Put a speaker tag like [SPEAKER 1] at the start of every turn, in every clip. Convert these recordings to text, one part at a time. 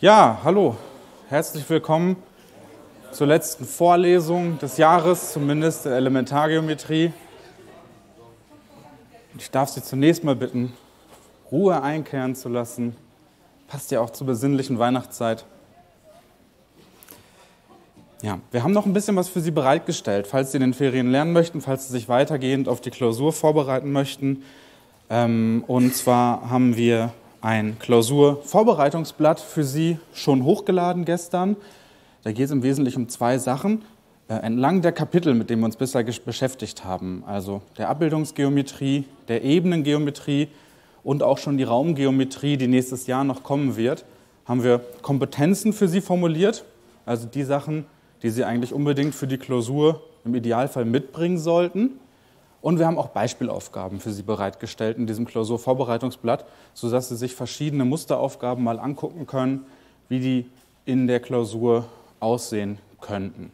[SPEAKER 1] Ja, hallo. Herzlich willkommen zur letzten Vorlesung des Jahres, zumindest der Elementargeometrie. Ich darf Sie zunächst mal bitten, Ruhe einkehren zu lassen. Passt ja auch zur besinnlichen Weihnachtszeit. Ja, wir haben noch ein bisschen was für Sie bereitgestellt, falls Sie in den Ferien lernen möchten, falls Sie sich weitergehend auf die Klausur vorbereiten möchten. Ähm, und zwar haben wir ein Klausurvorbereitungsblatt für Sie schon hochgeladen gestern. Da geht es im Wesentlichen um zwei Sachen. Äh, entlang der Kapitel, mit denen wir uns bisher beschäftigt haben, also der Abbildungsgeometrie, der Ebenengeometrie und auch schon die Raumgeometrie, die nächstes Jahr noch kommen wird, haben wir Kompetenzen für Sie formuliert, also die Sachen, die Sie eigentlich unbedingt für die Klausur im Idealfall mitbringen sollten. Und wir haben auch Beispielaufgaben für Sie bereitgestellt in diesem Klausurvorbereitungsblatt, sodass Sie sich verschiedene Musteraufgaben mal angucken können, wie die in der Klausur aussehen könnten.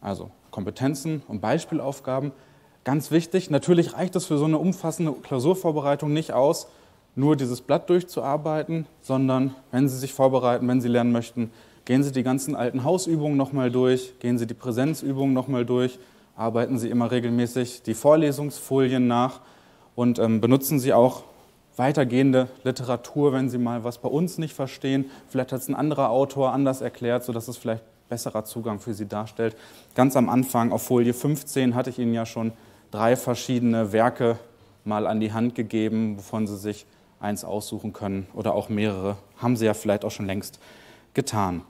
[SPEAKER 1] Also Kompetenzen und Beispielaufgaben. Ganz wichtig, natürlich reicht es für so eine umfassende Klausurvorbereitung nicht aus, nur dieses Blatt durchzuarbeiten, sondern wenn Sie sich vorbereiten, wenn Sie lernen möchten, gehen Sie die ganzen alten Hausübungen nochmal durch, gehen Sie die Präsenzübungen nochmal durch, arbeiten Sie immer regelmäßig die Vorlesungsfolien nach und ähm, benutzen Sie auch weitergehende Literatur, wenn Sie mal was bei uns nicht verstehen. Vielleicht hat es ein anderer Autor anders erklärt, sodass es vielleicht besserer Zugang für Sie darstellt. Ganz am Anfang auf Folie 15 hatte ich Ihnen ja schon drei verschiedene Werke mal an die Hand gegeben, wovon Sie sich eins aussuchen können oder auch mehrere. Haben Sie ja vielleicht auch schon längst getan.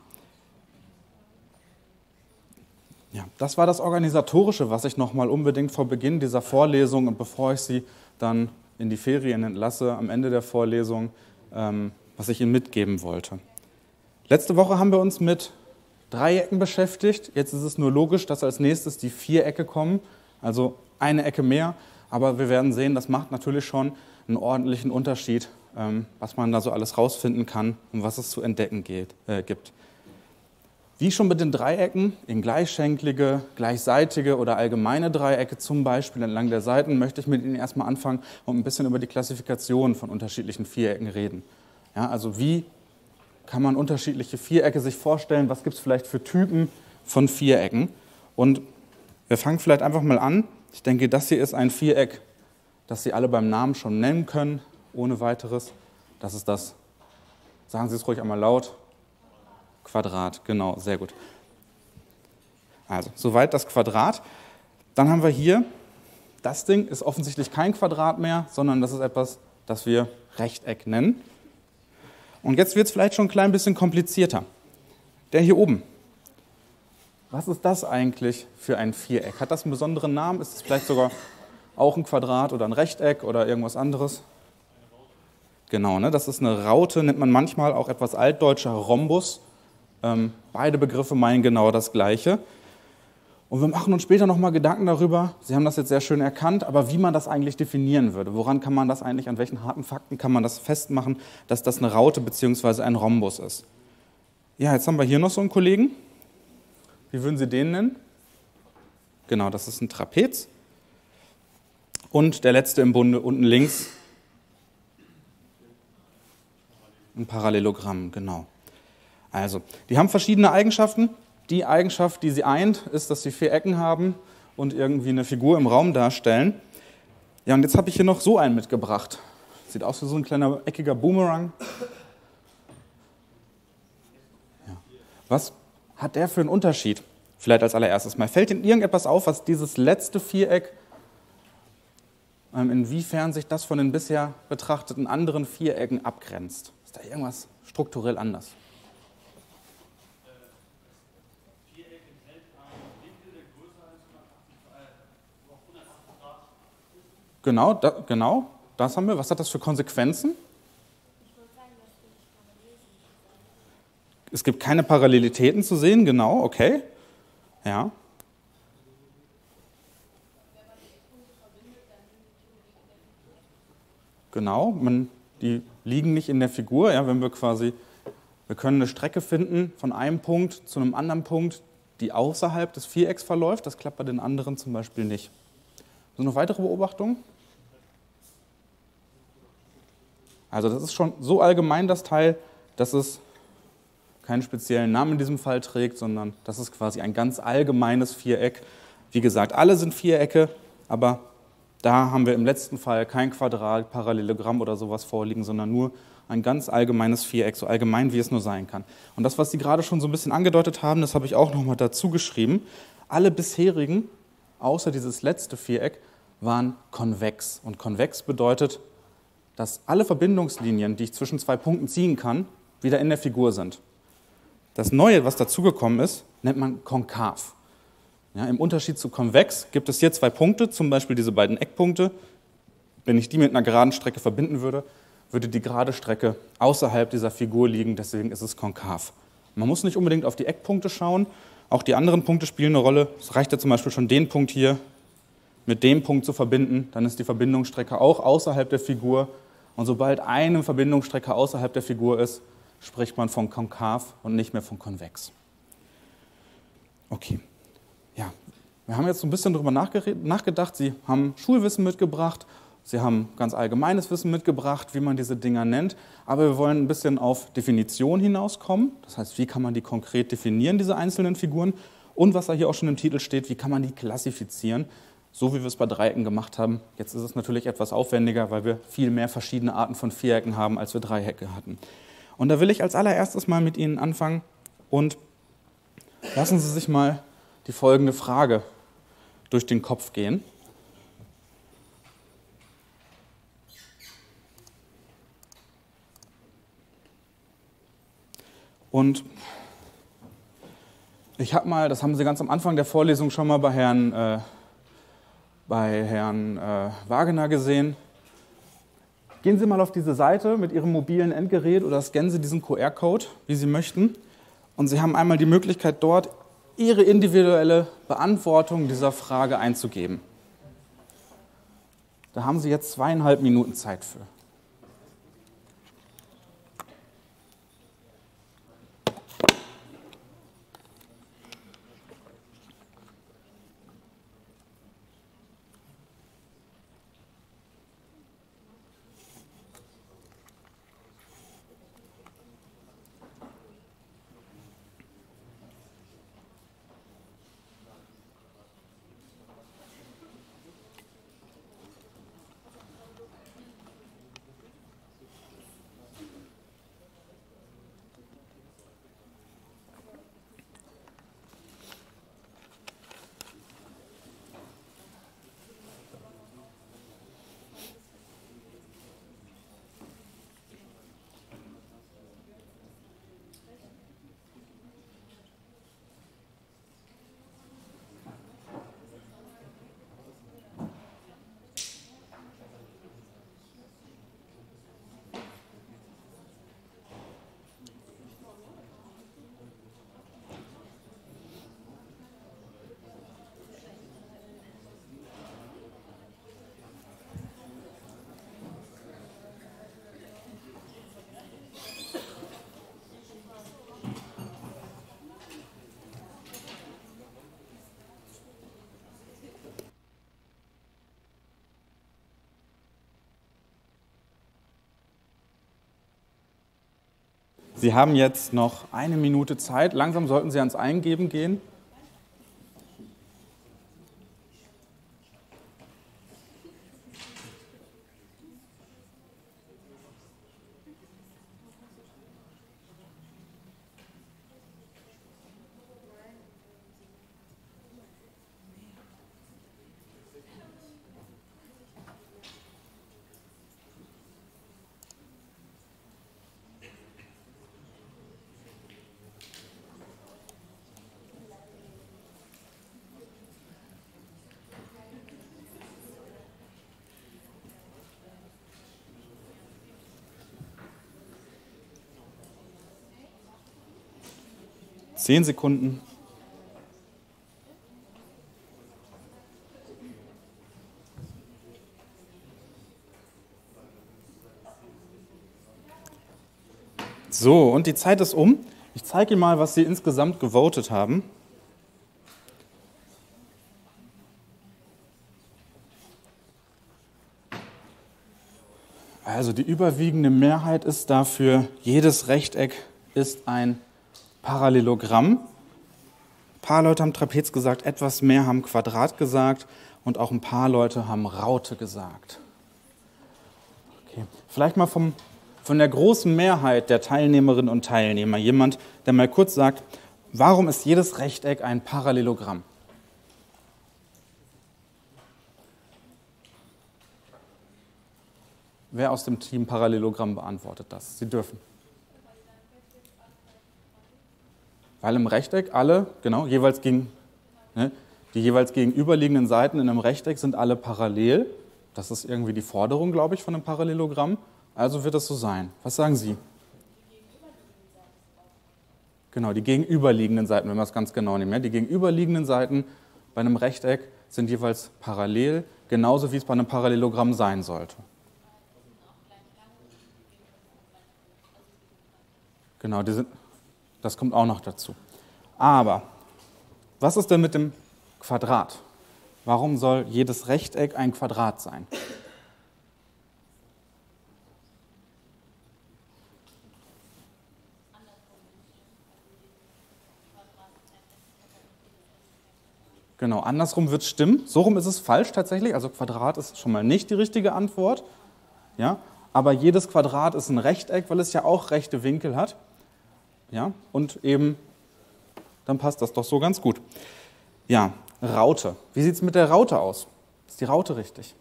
[SPEAKER 1] Ja, das war das Organisatorische, was ich nochmal unbedingt vor Beginn dieser Vorlesung und bevor ich Sie dann in die Ferien entlasse, am Ende der Vorlesung, ähm, was ich Ihnen mitgeben wollte. Letzte Woche haben wir uns mit Dreiecken beschäftigt. Jetzt ist es nur logisch, dass als nächstes die Vierecke kommen, also eine Ecke mehr. Aber wir werden sehen, das macht natürlich schon einen ordentlichen Unterschied, ähm, was man da so alles rausfinden kann und was es zu entdecken geht, äh, gibt. Wie schon mit den Dreiecken, in gleichschenklige, gleichseitige oder allgemeine Dreiecke zum Beispiel entlang der Seiten, möchte ich mit Ihnen erstmal anfangen und ein bisschen über die Klassifikation von unterschiedlichen Vierecken reden. Ja, also wie kann man unterschiedliche Vierecke sich vorstellen? Was gibt es vielleicht für Typen von Vierecken? Und wir fangen vielleicht einfach mal an. Ich denke, das hier ist ein Viereck, das Sie alle beim Namen schon nennen können, ohne weiteres. Das ist das, sagen Sie es ruhig einmal laut, Quadrat, genau, sehr gut. Also, soweit das Quadrat. Dann haben wir hier, das Ding ist offensichtlich kein Quadrat mehr, sondern das ist etwas, das wir Rechteck nennen. Und jetzt wird es vielleicht schon ein klein bisschen komplizierter. Der hier oben. Was ist das eigentlich für ein Viereck? Hat das einen besonderen Namen? Ist es vielleicht sogar auch ein Quadrat oder ein Rechteck oder irgendwas anderes? Genau, ne? das ist eine Raute, nennt man manchmal auch etwas altdeutscher Rhombus. Ähm, beide Begriffe meinen genau das Gleiche. Und wir machen uns später nochmal Gedanken darüber, Sie haben das jetzt sehr schön erkannt, aber wie man das eigentlich definieren würde. Woran kann man das eigentlich, an welchen harten Fakten kann man das festmachen, dass das eine Raute bzw. ein Rhombus ist? Ja, jetzt haben wir hier noch so einen Kollegen. Wie würden Sie den nennen? Genau, das ist ein Trapez. Und der letzte im Bunde unten links, ein Parallelogramm, genau. Also, die haben verschiedene Eigenschaften. Die Eigenschaft, die sie eint, ist, dass sie vier Ecken haben und irgendwie eine Figur im Raum darstellen. Ja, und jetzt habe ich hier noch so einen mitgebracht. Sieht aus wie so ein kleiner eckiger Boomerang. Ja. Was hat der für einen Unterschied? Vielleicht als allererstes mal. Fällt Ihnen irgendetwas auf, was dieses letzte Viereck, ähm, inwiefern sich das von den bisher betrachteten anderen Vierecken abgrenzt? Ist da irgendwas strukturell anders? Genau, da, genau, das haben wir. Was hat das für Konsequenzen? Es gibt keine Parallelitäten zu sehen, genau, okay. Ja. Genau, man, die liegen nicht in der Figur. Ja, wenn wir quasi, wir können eine Strecke finden von einem Punkt zu einem anderen Punkt, die außerhalb des Vierecks verläuft. Das klappt bei den anderen zum Beispiel nicht. Sind noch weitere Beobachtungen? Also das ist schon so allgemein das Teil, dass es keinen speziellen Namen in diesem Fall trägt, sondern das ist quasi ein ganz allgemeines Viereck. Wie gesagt, alle sind Vierecke, aber da haben wir im letzten Fall kein Quadrat, Parallelogramm oder sowas vorliegen, sondern nur ein ganz allgemeines Viereck, so allgemein wie es nur sein kann. Und das, was Sie gerade schon so ein bisschen angedeutet haben, das habe ich auch nochmal dazu geschrieben. Alle bisherigen, außer dieses letzte Viereck, waren konvex. Und konvex bedeutet, dass alle Verbindungslinien, die ich zwischen zwei Punkten ziehen kann, wieder in der Figur sind. Das Neue, was dazugekommen ist, nennt man konkav. Ja, Im Unterschied zu konvex gibt es hier zwei Punkte, zum Beispiel diese beiden Eckpunkte. Wenn ich die mit einer geraden Strecke verbinden würde, würde die gerade Strecke außerhalb dieser Figur liegen, deswegen ist es konkav. Man muss nicht unbedingt auf die Eckpunkte schauen, auch die anderen Punkte spielen eine Rolle. Es reicht ja zum Beispiel schon den Punkt hier mit dem Punkt zu verbinden, dann ist die Verbindungsstrecke auch außerhalb der Figur. Und sobald eine Verbindungsstrecke außerhalb der Figur ist, spricht man von konkav und nicht mehr von konvex. Okay, ja, wir haben jetzt so ein bisschen darüber nachgedacht. Sie haben Schulwissen mitgebracht Sie haben ganz allgemeines Wissen mitgebracht, wie man diese Dinger nennt, aber wir wollen ein bisschen auf Definition hinauskommen. Das heißt, wie kann man die konkret definieren, diese einzelnen Figuren? Und was da hier auch schon im Titel steht, wie kann man die klassifizieren, so wie wir es bei Dreiecken gemacht haben. Jetzt ist es natürlich etwas aufwendiger, weil wir viel mehr verschiedene Arten von Vierecken haben, als wir Dreiecke hatten. Und da will ich als allererstes mal mit Ihnen anfangen und lassen Sie sich mal die folgende Frage durch den Kopf gehen. Und ich habe mal, das haben Sie ganz am Anfang der Vorlesung schon mal bei Herrn, äh, bei Herrn äh, Wagener gesehen. Gehen Sie mal auf diese Seite mit Ihrem mobilen Endgerät oder scannen Sie diesen QR-Code, wie Sie möchten. Und Sie haben einmal die Möglichkeit, dort Ihre individuelle Beantwortung dieser Frage einzugeben. Da haben Sie jetzt zweieinhalb Minuten Zeit für. Sie haben jetzt noch eine Minute Zeit. Langsam sollten Sie ans Eingeben gehen. Zehn Sekunden. So, und die Zeit ist um. Ich zeige Ihnen mal, was Sie insgesamt gewotet haben. Also die überwiegende Mehrheit ist dafür, jedes Rechteck ist ein Parallelogramm. Ein paar Leute haben Trapez gesagt, etwas mehr haben Quadrat gesagt und auch ein paar Leute haben Raute gesagt. Okay. Vielleicht mal vom, von der großen Mehrheit der Teilnehmerinnen und Teilnehmer jemand, der mal kurz sagt, warum ist jedes Rechteck ein Parallelogramm? Wer aus dem Team Parallelogramm beantwortet das? Sie dürfen. Weil im Rechteck alle, genau, jeweils gegen, ne, die jeweils gegenüberliegenden Seiten in einem Rechteck sind alle parallel. Das ist irgendwie die Forderung, glaube ich, von einem Parallelogramm. Also wird das so sein. Was sagen Sie? Genau, die gegenüberliegenden Seiten, wenn wir es ganz genau nehmen. Ja, die gegenüberliegenden Seiten bei einem Rechteck sind jeweils parallel, genauso wie es bei einem Parallelogramm sein sollte. Genau, sind, das kommt auch noch dazu. Aber was ist denn mit dem Quadrat? Warum soll jedes Rechteck ein Quadrat sein? Genau, andersrum wird es stimmen. So rum ist es falsch tatsächlich. Also Quadrat ist schon mal nicht die richtige Antwort. Ja? Aber jedes Quadrat ist ein Rechteck, weil es ja auch rechte Winkel hat. Ja, und eben, dann passt das doch so ganz gut. Ja, Raute. Wie sieht es mit der Raute aus? Ist die Raute richtig?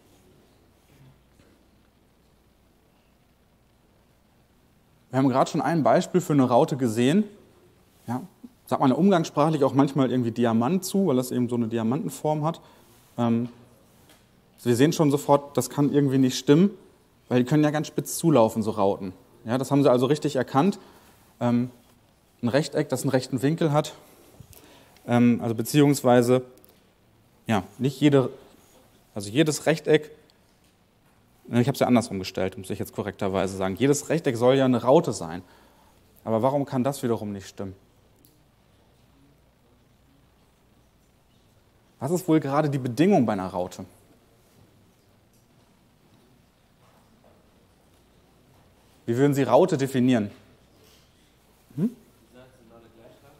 [SPEAKER 1] Wir haben gerade schon ein Beispiel für eine Raute gesehen. Ja, sagt man umgangssprachlich auch manchmal irgendwie Diamant zu, weil das eben so eine Diamantenform hat. Ähm, wir sehen schon sofort, das kann irgendwie nicht stimmen, weil die können ja ganz spitz zulaufen, so Rauten. Ja, das haben sie also richtig erkannt. Ähm, ein Rechteck, das einen rechten Winkel hat. Ähm, also beziehungsweise, ja, nicht jede, also jedes Rechteck, ich habe es ja andersrum gestellt, muss ich jetzt korrekterweise sagen. Jedes Rechteck soll ja eine Raute sein. Aber warum kann das wiederum nicht stimmen? Was ist wohl gerade die Bedingung bei einer Raute? Wie würden Sie Raute definieren? Hm?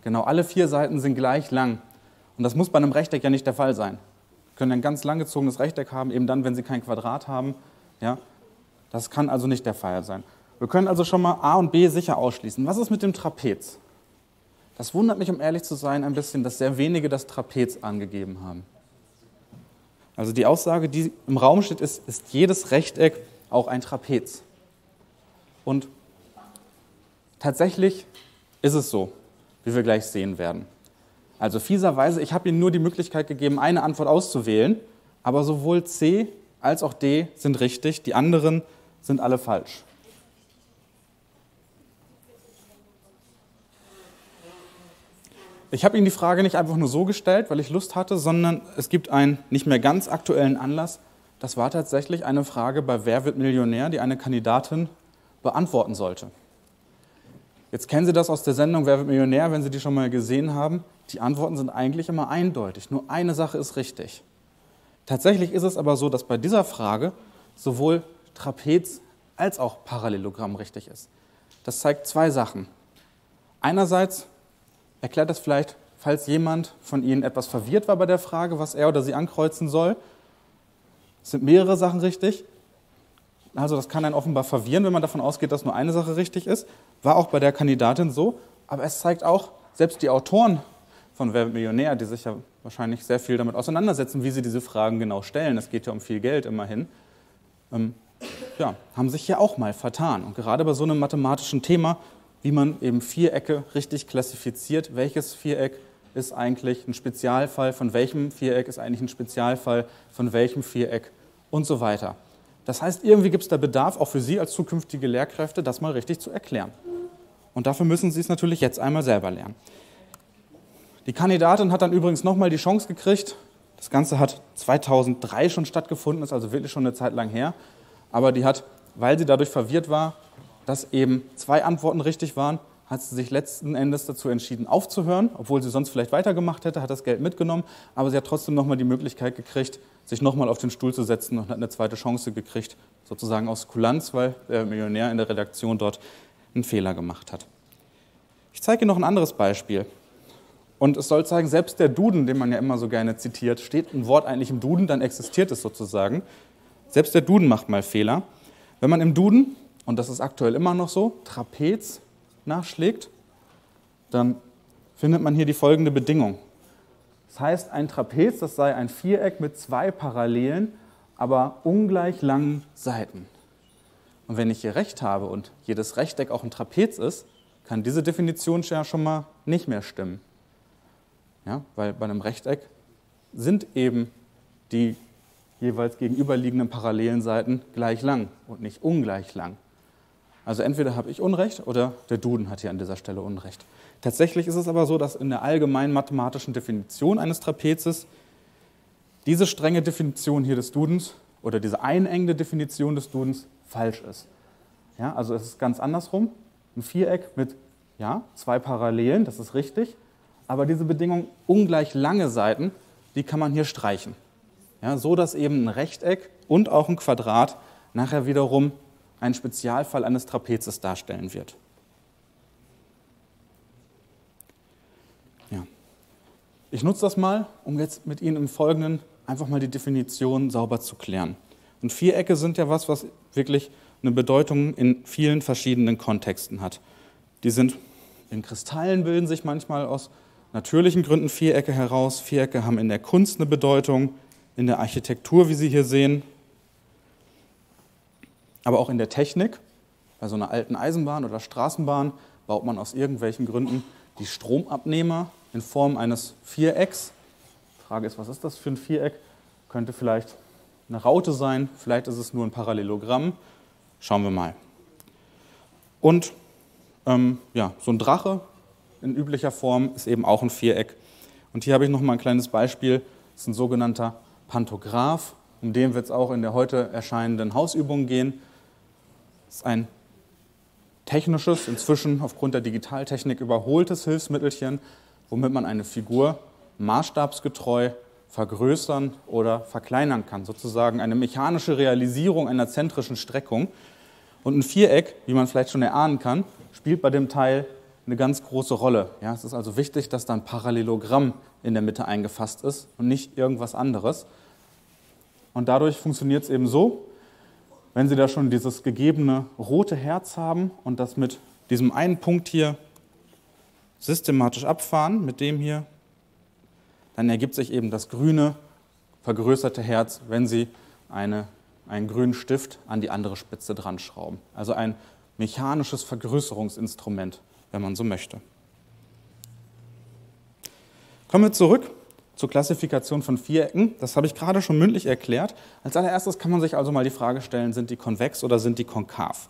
[SPEAKER 1] Genau, alle vier Seiten sind gleich lang. Und das muss bei einem Rechteck ja nicht der Fall sein. Wir können ein ganz langgezogenes Rechteck haben, eben dann, wenn Sie kein Quadrat haben. Ja? Das kann also nicht der Fall sein. Wir können also schon mal A und B sicher ausschließen. Was ist mit dem Trapez? Das wundert mich, um ehrlich zu sein, ein bisschen, dass sehr wenige das Trapez angegeben haben. Also die Aussage, die im Raum steht, ist, ist jedes Rechteck auch ein Trapez. Und tatsächlich ist es so wie wir gleich sehen werden. Also fieserweise, ich habe Ihnen nur die Möglichkeit gegeben, eine Antwort auszuwählen, aber sowohl C als auch D sind richtig, die anderen sind alle falsch. Ich habe Ihnen die Frage nicht einfach nur so gestellt, weil ich Lust hatte, sondern es gibt einen nicht mehr ganz aktuellen Anlass. Das war tatsächlich eine Frage bei Wer wird Millionär, die eine Kandidatin beantworten sollte. Jetzt kennen Sie das aus der Sendung Wer wird Millionär, wenn Sie die schon mal gesehen haben. Die Antworten sind eigentlich immer eindeutig. Nur eine Sache ist richtig. Tatsächlich ist es aber so, dass bei dieser Frage sowohl Trapez als auch Parallelogramm richtig ist. Das zeigt zwei Sachen. Einerseits erklärt das vielleicht, falls jemand von Ihnen etwas verwirrt war bei der Frage, was er oder sie ankreuzen soll. Es sind mehrere Sachen richtig. Also das kann einen offenbar verwirren, wenn man davon ausgeht, dass nur eine Sache richtig ist. War auch bei der Kandidatin so. Aber es zeigt auch, selbst die Autoren von Wer Millionär, die sich ja wahrscheinlich sehr viel damit auseinandersetzen, wie sie diese Fragen genau stellen, es geht ja um viel Geld immerhin, ähm, ja, haben sich ja auch mal vertan. Und gerade bei so einem mathematischen Thema, wie man eben Vierecke richtig klassifiziert, welches Viereck ist eigentlich ein Spezialfall, von welchem Viereck ist eigentlich ein Spezialfall, von welchem Viereck und so weiter. Das heißt, irgendwie gibt es da Bedarf, auch für Sie als zukünftige Lehrkräfte, das mal richtig zu erklären. Und dafür müssen Sie es natürlich jetzt einmal selber lernen. Die Kandidatin hat dann übrigens nochmal die Chance gekriegt. Das Ganze hat 2003 schon stattgefunden, ist also wirklich schon eine Zeit lang her. Aber die hat, weil sie dadurch verwirrt war, dass eben zwei Antworten richtig waren, hat sie sich letzten Endes dazu entschieden, aufzuhören, obwohl sie sonst vielleicht weitergemacht hätte, hat das Geld mitgenommen, aber sie hat trotzdem nochmal die Möglichkeit gekriegt, sich nochmal auf den Stuhl zu setzen und hat eine zweite Chance gekriegt, sozusagen aus Kulanz, weil der Millionär in der Redaktion dort einen Fehler gemacht hat. Ich zeige Ihnen noch ein anderes Beispiel. Und es soll zeigen, selbst der Duden, den man ja immer so gerne zitiert, steht ein Wort eigentlich im Duden, dann existiert es sozusagen. Selbst der Duden macht mal Fehler. Wenn man im Duden, und das ist aktuell immer noch so, Trapez nachschlägt, dann findet man hier die folgende Bedingung. Das heißt, ein Trapez, das sei ein Viereck mit zwei parallelen, aber ungleich langen Seiten. Und wenn ich hier recht habe und jedes Rechteck auch ein Trapez ist, kann diese Definition ja schon mal nicht mehr stimmen. Ja, weil bei einem Rechteck sind eben die jeweils gegenüberliegenden parallelen Seiten gleich lang und nicht ungleich lang. Also entweder habe ich Unrecht oder der Duden hat hier an dieser Stelle Unrecht. Tatsächlich ist es aber so, dass in der allgemeinen mathematischen Definition eines Trapezes diese strenge Definition hier des Dudens oder diese einengende Definition des Dudens falsch ist. Ja, also es ist ganz andersrum. Ein Viereck mit ja, zwei Parallelen, das ist richtig, aber diese Bedingung ungleich lange Seiten, die kann man hier streichen. Ja, so dass eben ein Rechteck und auch ein Quadrat nachher wiederum einen Spezialfall eines Trapezes darstellen wird. Ich nutze das mal, um jetzt mit Ihnen im Folgenden einfach mal die Definition sauber zu klären. Und Vierecke sind ja was, was wirklich eine Bedeutung in vielen verschiedenen Kontexten hat. Die sind in Kristallen bilden sich manchmal aus natürlichen Gründen Vierecke heraus. Vierecke haben in der Kunst eine Bedeutung, in der Architektur, wie Sie hier sehen, aber auch in der Technik. Bei so einer alten Eisenbahn oder Straßenbahn baut man aus irgendwelchen Gründen die Stromabnehmer in Form eines Vierecks. Die Frage ist, was ist das für ein Viereck? Könnte vielleicht eine Raute sein, vielleicht ist es nur ein Parallelogramm. Schauen wir mal. Und ähm, ja, so ein Drache in üblicher Form ist eben auch ein Viereck. Und hier habe ich noch mal ein kleines Beispiel. Das ist ein sogenannter Pantograph. Um den wird es auch in der heute erscheinenden Hausübung gehen. Das ist ein technisches, inzwischen aufgrund der Digitaltechnik überholtes Hilfsmittelchen, womit man eine Figur maßstabsgetreu vergrößern oder verkleinern kann. Sozusagen eine mechanische Realisierung einer zentrischen Streckung. Und ein Viereck, wie man vielleicht schon erahnen kann, spielt bei dem Teil eine ganz große Rolle. Ja, es ist also wichtig, dass da ein Parallelogramm in der Mitte eingefasst ist und nicht irgendwas anderes. Und dadurch funktioniert es eben so, wenn Sie da schon dieses gegebene rote Herz haben und das mit diesem einen Punkt hier systematisch abfahren, mit dem hier, dann ergibt sich eben das grüne, vergrößerte Herz, wenn Sie eine, einen grünen Stift an die andere Spitze dran schrauben. Also ein mechanisches Vergrößerungsinstrument, wenn man so möchte. Kommen wir zurück zur Klassifikation von Vierecken. Das habe ich gerade schon mündlich erklärt. Als allererstes kann man sich also mal die Frage stellen, sind die konvex oder sind die konkav?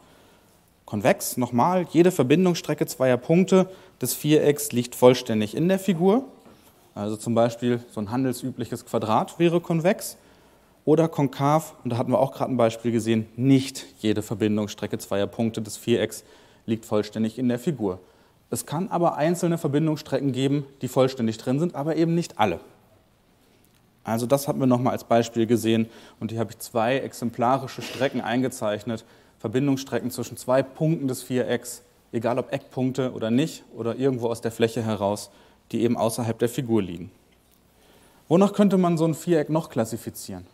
[SPEAKER 1] Konvex, nochmal, jede Verbindungsstrecke zweier Punkte des Vierecks liegt vollständig in der Figur. Also zum Beispiel so ein handelsübliches Quadrat wäre konvex. Oder konkav, und da hatten wir auch gerade ein Beispiel gesehen, nicht jede Verbindungsstrecke zweier Punkte des Vierecks liegt vollständig in der Figur. Es kann aber einzelne Verbindungsstrecken geben, die vollständig drin sind, aber eben nicht alle. Also das hatten wir nochmal als Beispiel gesehen und hier habe ich zwei exemplarische Strecken eingezeichnet, Verbindungsstrecken zwischen zwei Punkten des Vierecks, egal ob Eckpunkte oder nicht oder irgendwo aus der Fläche heraus, die eben außerhalb der Figur liegen. Wonach könnte man so ein Viereck noch klassifizieren?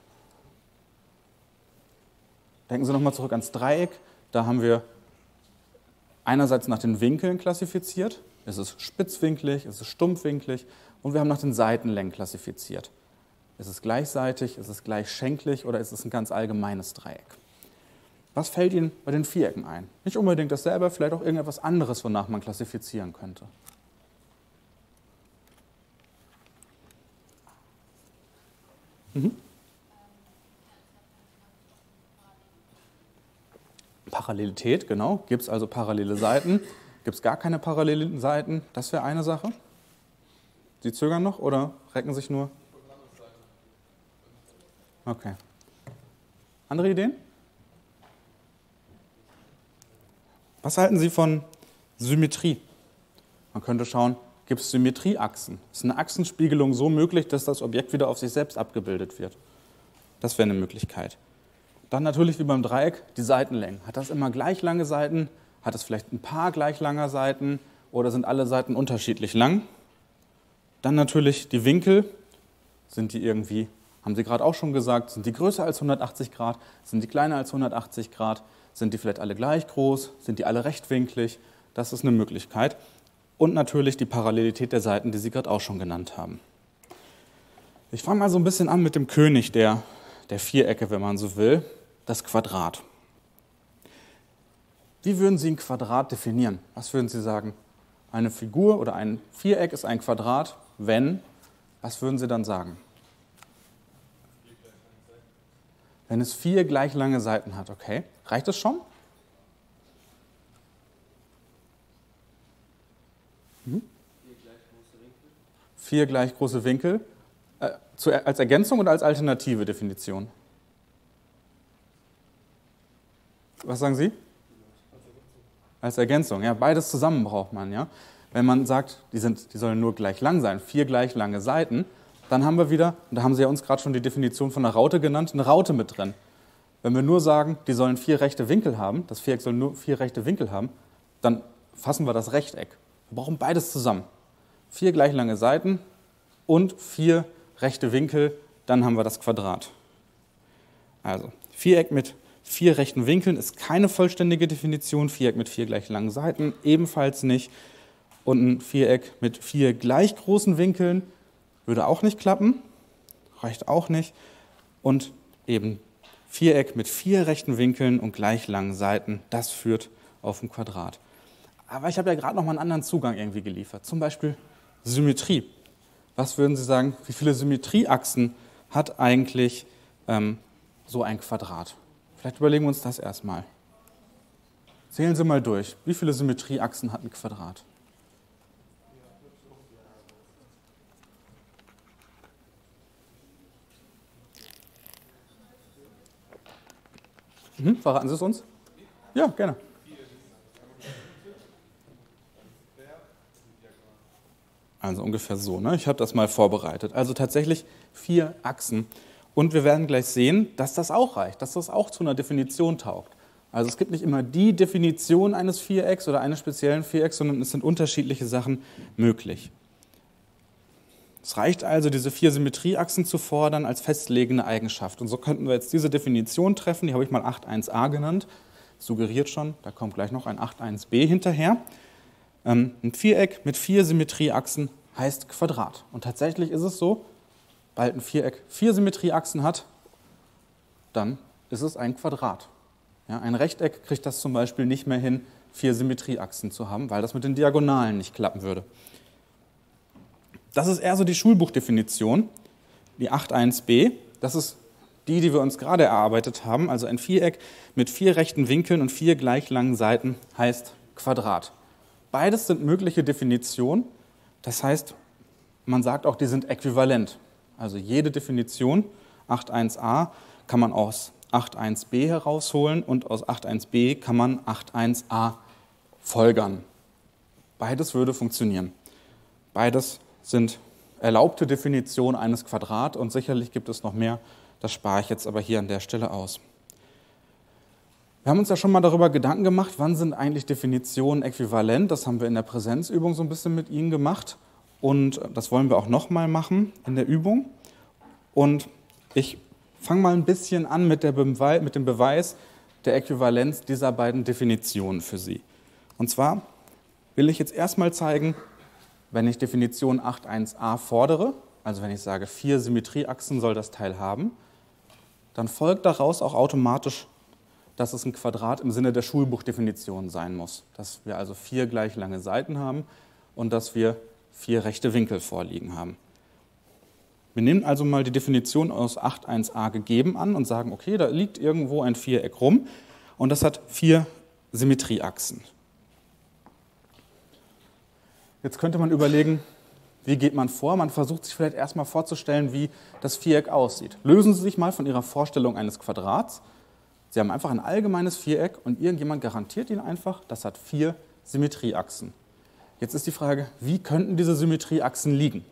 [SPEAKER 1] Denken Sie nochmal zurück ans Dreieck. Da haben wir einerseits nach den Winkeln klassifiziert. Ist es spitzwinklig, ist es stumpfwinklig und wir haben nach den Seitenlängen klassifiziert. Ist es gleichseitig, ist es gleichschenklich oder ist es ein ganz allgemeines Dreieck? Was fällt Ihnen bei den Vierecken ein? Nicht unbedingt dasselbe, vielleicht auch irgendetwas anderes, wonach man klassifizieren könnte. Mhm. Parallelität, genau. Gibt es also parallele Seiten? Gibt es gar keine parallelen Seiten? Das wäre eine Sache. Sie zögern noch oder recken sich nur? Okay. Andere Ideen? Was halten Sie von Symmetrie? Man könnte schauen, gibt es Symmetrieachsen? Ist eine Achsenspiegelung so möglich, dass das Objekt wieder auf sich selbst abgebildet wird? Das wäre eine Möglichkeit. Dann natürlich wie beim Dreieck die Seitenlängen. Hat das immer gleich lange Seiten? Hat es vielleicht ein paar gleich langer Seiten? oder sind alle Seiten unterschiedlich lang? Dann natürlich die Winkel. Sind die irgendwie, haben Sie gerade auch schon gesagt, sind die größer als 180 Grad? Sind die kleiner als 180 Grad? Sind die vielleicht alle gleich groß? Sind die alle rechtwinklig? Das ist eine Möglichkeit. Und natürlich die Parallelität der Seiten, die Sie gerade auch schon genannt haben. Ich fange mal so ein bisschen an mit dem König der, der Vierecke, wenn man so will, das Quadrat. Wie würden Sie ein Quadrat definieren? Was würden Sie sagen? Eine Figur oder ein Viereck ist ein Quadrat, wenn, was würden Sie dann sagen? Wenn es vier gleich lange Seiten hat, okay. Reicht das schon? Hm? Vier gleich große Winkel. Äh, zu, als Ergänzung oder als alternative Definition? Was sagen Sie? Als Ergänzung, ja, beides zusammen braucht man, ja. Wenn man sagt, die, sind, die sollen nur gleich lang sein, vier gleich lange Seiten, dann haben wir wieder, und da haben Sie ja uns gerade schon die Definition von einer Raute genannt, eine Raute mit drin. Wenn wir nur sagen, die sollen vier rechte Winkel haben, das Viereck soll nur vier rechte Winkel haben, dann fassen wir das Rechteck. Wir brauchen beides zusammen. Vier gleich lange Seiten und vier rechte Winkel, dann haben wir das Quadrat. Also Viereck mit vier rechten Winkeln ist keine vollständige Definition, Viereck mit vier gleich langen Seiten ebenfalls nicht und ein Viereck mit vier gleich großen Winkeln würde auch nicht klappen, reicht auch nicht und eben Viereck mit vier rechten Winkeln und gleich langen Seiten, das führt auf ein Quadrat. Aber ich habe ja gerade noch mal einen anderen Zugang irgendwie geliefert, zum Beispiel Symmetrie. Was würden Sie sagen, wie viele Symmetrieachsen hat eigentlich ähm, so ein Quadrat? Vielleicht überlegen wir uns das erstmal. Zählen Sie mal durch. Wie viele Symmetrieachsen hat ein Quadrat? Mhm, verraten Sie es uns? Ja, gerne. Also ungefähr so. Ne? Ich habe das mal vorbereitet. Also tatsächlich vier Achsen. Und wir werden gleich sehen, dass das auch reicht, dass das auch zu einer Definition taugt. Also es gibt nicht immer die Definition eines Vierecks oder eines speziellen Vierecks, sondern es sind unterschiedliche Sachen möglich. Es reicht also, diese vier Symmetrieachsen zu fordern als festlegende Eigenschaft. Und so könnten wir jetzt diese Definition treffen, die habe ich mal 8.1a genannt. Suggeriert schon, da kommt gleich noch ein 8.1b hinterher. Ähm, ein Viereck mit vier Symmetrieachsen heißt Quadrat. Und tatsächlich ist es so, weil ein Viereck vier Symmetrieachsen hat, dann ist es ein Quadrat. Ja, ein Rechteck kriegt das zum Beispiel nicht mehr hin, vier Symmetrieachsen zu haben, weil das mit den Diagonalen nicht klappen würde. Das ist eher so die Schulbuchdefinition, die 8.1b. Das ist die, die wir uns gerade erarbeitet haben. Also ein Viereck mit vier rechten Winkeln und vier gleich langen Seiten heißt Quadrat. Beides sind mögliche Definitionen. Das heißt, man sagt auch, die sind äquivalent. Also jede Definition 8.1a kann man aus 8.1b herausholen und aus 8.1b kann man 8.1a folgern. Beides würde funktionieren. Beides sind erlaubte Definitionen eines Quadrats und sicherlich gibt es noch mehr. Das spare ich jetzt aber hier an der Stelle aus. Wir haben uns ja schon mal darüber Gedanken gemacht, wann sind eigentlich Definitionen äquivalent. Das haben wir in der Präsenzübung so ein bisschen mit Ihnen gemacht und das wollen wir auch nochmal machen in der Übung. Und ich fange mal ein bisschen an mit, mit dem Beweis der Äquivalenz dieser beiden Definitionen für Sie. Und zwar will ich jetzt erstmal zeigen, wenn ich Definition 8.1a fordere, also wenn ich sage, vier Symmetrieachsen soll das Teil haben, dann folgt daraus auch automatisch dass es ein Quadrat im Sinne der Schulbuchdefinition sein muss. Dass wir also vier gleich lange Seiten haben und dass wir vier rechte Winkel vorliegen haben. Wir nehmen also mal die Definition aus 8.1a gegeben an und sagen, okay, da liegt irgendwo ein Viereck rum und das hat vier Symmetrieachsen. Jetzt könnte man überlegen, wie geht man vor? Man versucht sich vielleicht erstmal vorzustellen, wie das Viereck aussieht. Lösen Sie sich mal von Ihrer Vorstellung eines Quadrats Sie haben einfach ein allgemeines Viereck und irgendjemand garantiert Ihnen einfach, das hat vier Symmetrieachsen. Jetzt ist die Frage, wie könnten diese Symmetrieachsen liegen?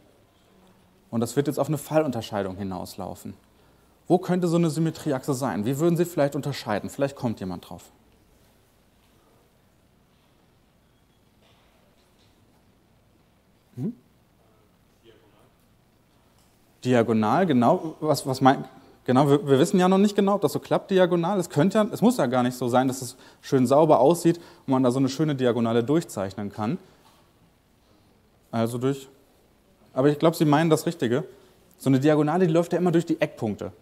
[SPEAKER 1] Und das wird jetzt auf eine Fallunterscheidung hinauslaufen. Wo könnte so eine Symmetrieachse sein? Wie würden Sie vielleicht unterscheiden? Vielleicht kommt jemand drauf. Diagonal, genau. Was, was mein, genau, wir, wir, wissen ja noch nicht genau, ob das so klappt diagonal. Es könnte es muss ja gar nicht so sein, dass es schön sauber aussieht und man da so eine schöne Diagonale durchzeichnen kann. Also durch. Aber ich glaube, Sie meinen das Richtige. So eine Diagonale, die läuft ja immer durch die Eckpunkte.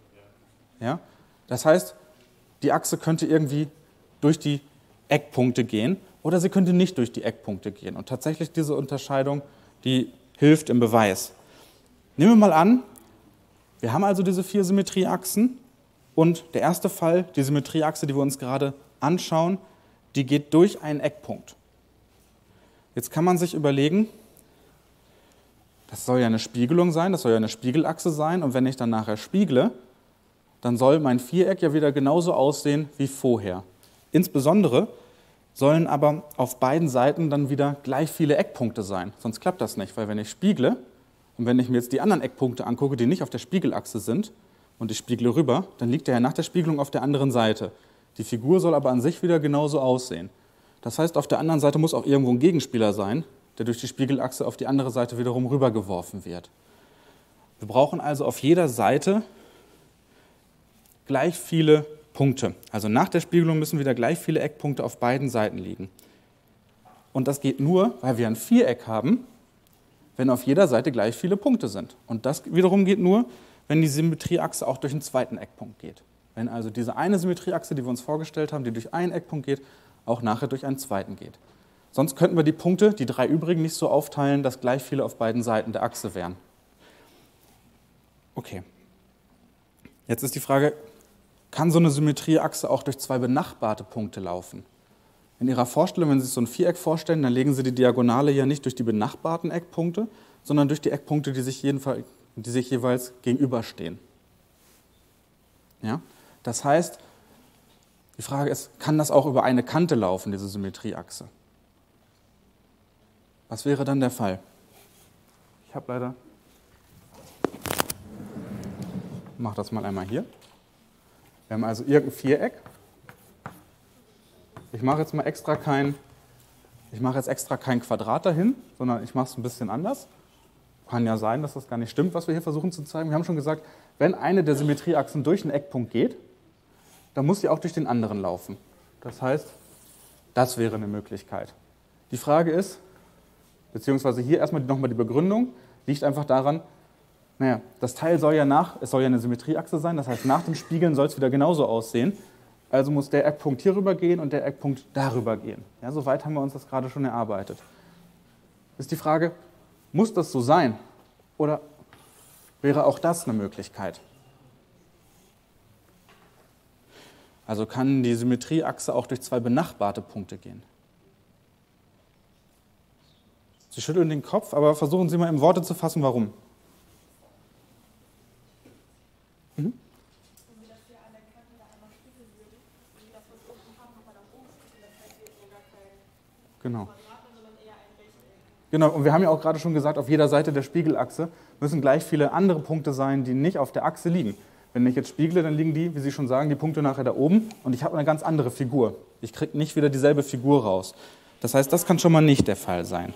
[SPEAKER 1] Ja? Das heißt, die Achse könnte irgendwie durch die Eckpunkte gehen oder sie könnte nicht durch die Eckpunkte gehen. Und tatsächlich diese Unterscheidung, die hilft im Beweis. Nehmen wir mal an, wir haben also diese vier Symmetrieachsen und der erste Fall, die Symmetrieachse, die wir uns gerade anschauen, die geht durch einen Eckpunkt. Jetzt kann man sich überlegen, das soll ja eine Spiegelung sein, das soll ja eine Spiegelachse sein und wenn ich dann nachher spiegle, dann soll mein Viereck ja wieder genauso aussehen wie vorher. Insbesondere sollen aber auf beiden Seiten dann wieder gleich viele Eckpunkte sein, sonst klappt das nicht, weil wenn ich spiegle, und wenn ich mir jetzt die anderen Eckpunkte angucke, die nicht auf der Spiegelachse sind, und ich spiegle rüber, dann liegt er ja nach der Spiegelung auf der anderen Seite. Die Figur soll aber an sich wieder genauso aussehen. Das heißt, auf der anderen Seite muss auch irgendwo ein Gegenspieler sein, der durch die Spiegelachse auf die andere Seite wiederum rübergeworfen wird. Wir brauchen also auf jeder Seite gleich viele Punkte. Also nach der Spiegelung müssen wieder gleich viele Eckpunkte auf beiden Seiten liegen. Und das geht nur, weil wir ein Viereck haben, wenn auf jeder Seite gleich viele Punkte sind. Und das wiederum geht nur, wenn die Symmetrieachse auch durch einen zweiten Eckpunkt geht. Wenn also diese eine Symmetrieachse, die wir uns vorgestellt haben, die durch einen Eckpunkt geht, auch nachher durch einen zweiten geht. Sonst könnten wir die Punkte, die drei übrigen, nicht so aufteilen, dass gleich viele auf beiden Seiten der Achse wären. Okay. Jetzt ist die Frage, kann so eine Symmetrieachse auch durch zwei benachbarte Punkte laufen? In Ihrer Vorstellung, wenn Sie sich so ein Viereck vorstellen, dann legen Sie die Diagonale ja nicht durch die benachbarten Eckpunkte, sondern durch die Eckpunkte, die sich, die sich jeweils gegenüberstehen. Ja? Das heißt, die Frage ist, kann das auch über eine Kante laufen, diese Symmetrieachse? Was wäre dann der Fall? Ich habe leider. Ich mache das mal einmal hier. Wir haben also irgendein Viereck ich mache jetzt mal extra kein, ich mache jetzt extra kein Quadrat dahin, sondern ich mache es ein bisschen anders. Kann ja sein, dass das gar nicht stimmt, was wir hier versuchen zu zeigen. Wir haben schon gesagt, wenn eine der Symmetrieachsen durch einen Eckpunkt geht, dann muss sie auch durch den anderen laufen. Das heißt, das wäre eine Möglichkeit. Die Frage ist, beziehungsweise hier erstmal nochmal die Begründung, liegt einfach daran, naja, das Teil soll ja nach, es soll ja eine Symmetrieachse sein, das heißt, nach dem Spiegeln soll es wieder genauso aussehen. Also muss der Eckpunkt hier rüber gehen und der Eckpunkt darüber gehen. Ja, Soweit haben wir uns das gerade schon erarbeitet. Ist die Frage, muss das so sein? Oder wäre auch das eine Möglichkeit? Also kann die Symmetrieachse auch durch zwei benachbarte Punkte gehen. Sie schütteln den Kopf, aber versuchen Sie mal in Worte zu fassen, warum. Genau. Genau, und wir haben ja auch gerade schon gesagt, auf jeder Seite der Spiegelachse müssen gleich viele andere Punkte sein, die nicht auf der Achse liegen. Wenn ich jetzt spiegle, dann liegen die, wie Sie schon sagen, die Punkte nachher da oben und ich habe eine ganz andere Figur. Ich kriege nicht wieder dieselbe Figur raus. Das heißt, das kann schon mal nicht der Fall sein.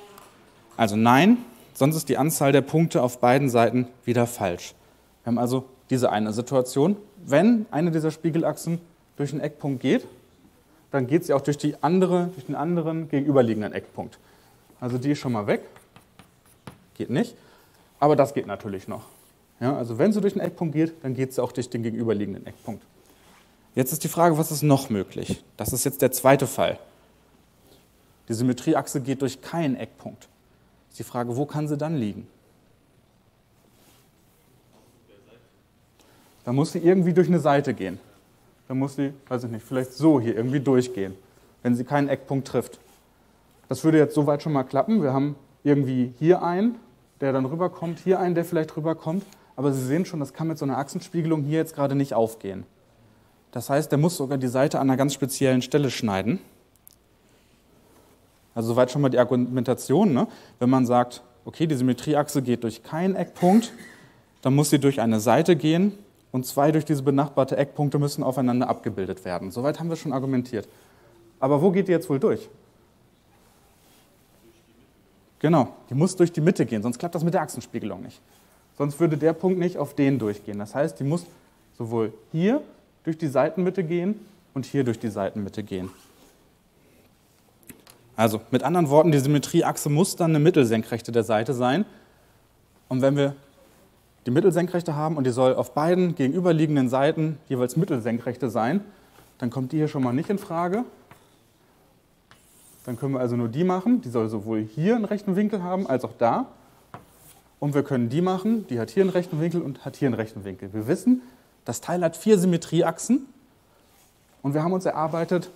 [SPEAKER 1] Also nein, sonst ist die Anzahl der Punkte auf beiden Seiten wieder falsch. Wir haben also diese eine Situation. Wenn eine dieser Spiegelachsen durch einen Eckpunkt geht, dann geht sie auch durch, die andere, durch den anderen gegenüberliegenden Eckpunkt. Also die ist schon mal weg. Geht nicht. Aber das geht natürlich noch. Ja, also wenn sie durch den Eckpunkt geht, dann geht sie auch durch den gegenüberliegenden Eckpunkt. Jetzt ist die Frage, was ist noch möglich? Das ist jetzt der zweite Fall. Die Symmetrieachse geht durch keinen Eckpunkt. Ist die Frage, wo kann sie dann liegen? Da muss sie irgendwie durch eine Seite gehen dann muss sie, weiß ich nicht, vielleicht so hier irgendwie durchgehen, wenn sie keinen Eckpunkt trifft. Das würde jetzt soweit schon mal klappen. Wir haben irgendwie hier einen, der dann rüberkommt, hier einen, der vielleicht rüberkommt. Aber Sie sehen schon, das kann mit so einer Achsenspiegelung hier jetzt gerade nicht aufgehen. Das heißt, der muss sogar die Seite an einer ganz speziellen Stelle schneiden. Also soweit schon mal die Argumentation. Ne? Wenn man sagt, okay, die Symmetrieachse geht durch keinen Eckpunkt, dann muss sie durch eine Seite gehen, und zwei durch diese benachbarte Eckpunkte müssen aufeinander abgebildet werden. Soweit haben wir schon argumentiert. Aber wo geht die jetzt wohl durch? Genau, die muss durch die Mitte gehen, sonst klappt das mit der Achsenspiegelung nicht. Sonst würde der Punkt nicht auf den durchgehen. Das heißt, die muss sowohl hier durch die Seitenmitte gehen und hier durch die Seitenmitte gehen. Also mit anderen Worten, die Symmetrieachse muss dann eine Mittelsenkrechte der Seite sein. Und wenn wir die Mittelsenkrechte haben und die soll auf beiden gegenüberliegenden Seiten jeweils Mittelsenkrechte sein, dann kommt die hier schon mal nicht in Frage. Dann können wir also nur die machen, die soll sowohl hier einen rechten Winkel haben als auch da. Und wir können die machen, die hat hier einen rechten Winkel und hat hier einen rechten Winkel. Wir wissen, das Teil hat vier Symmetrieachsen und wir haben uns erarbeitet,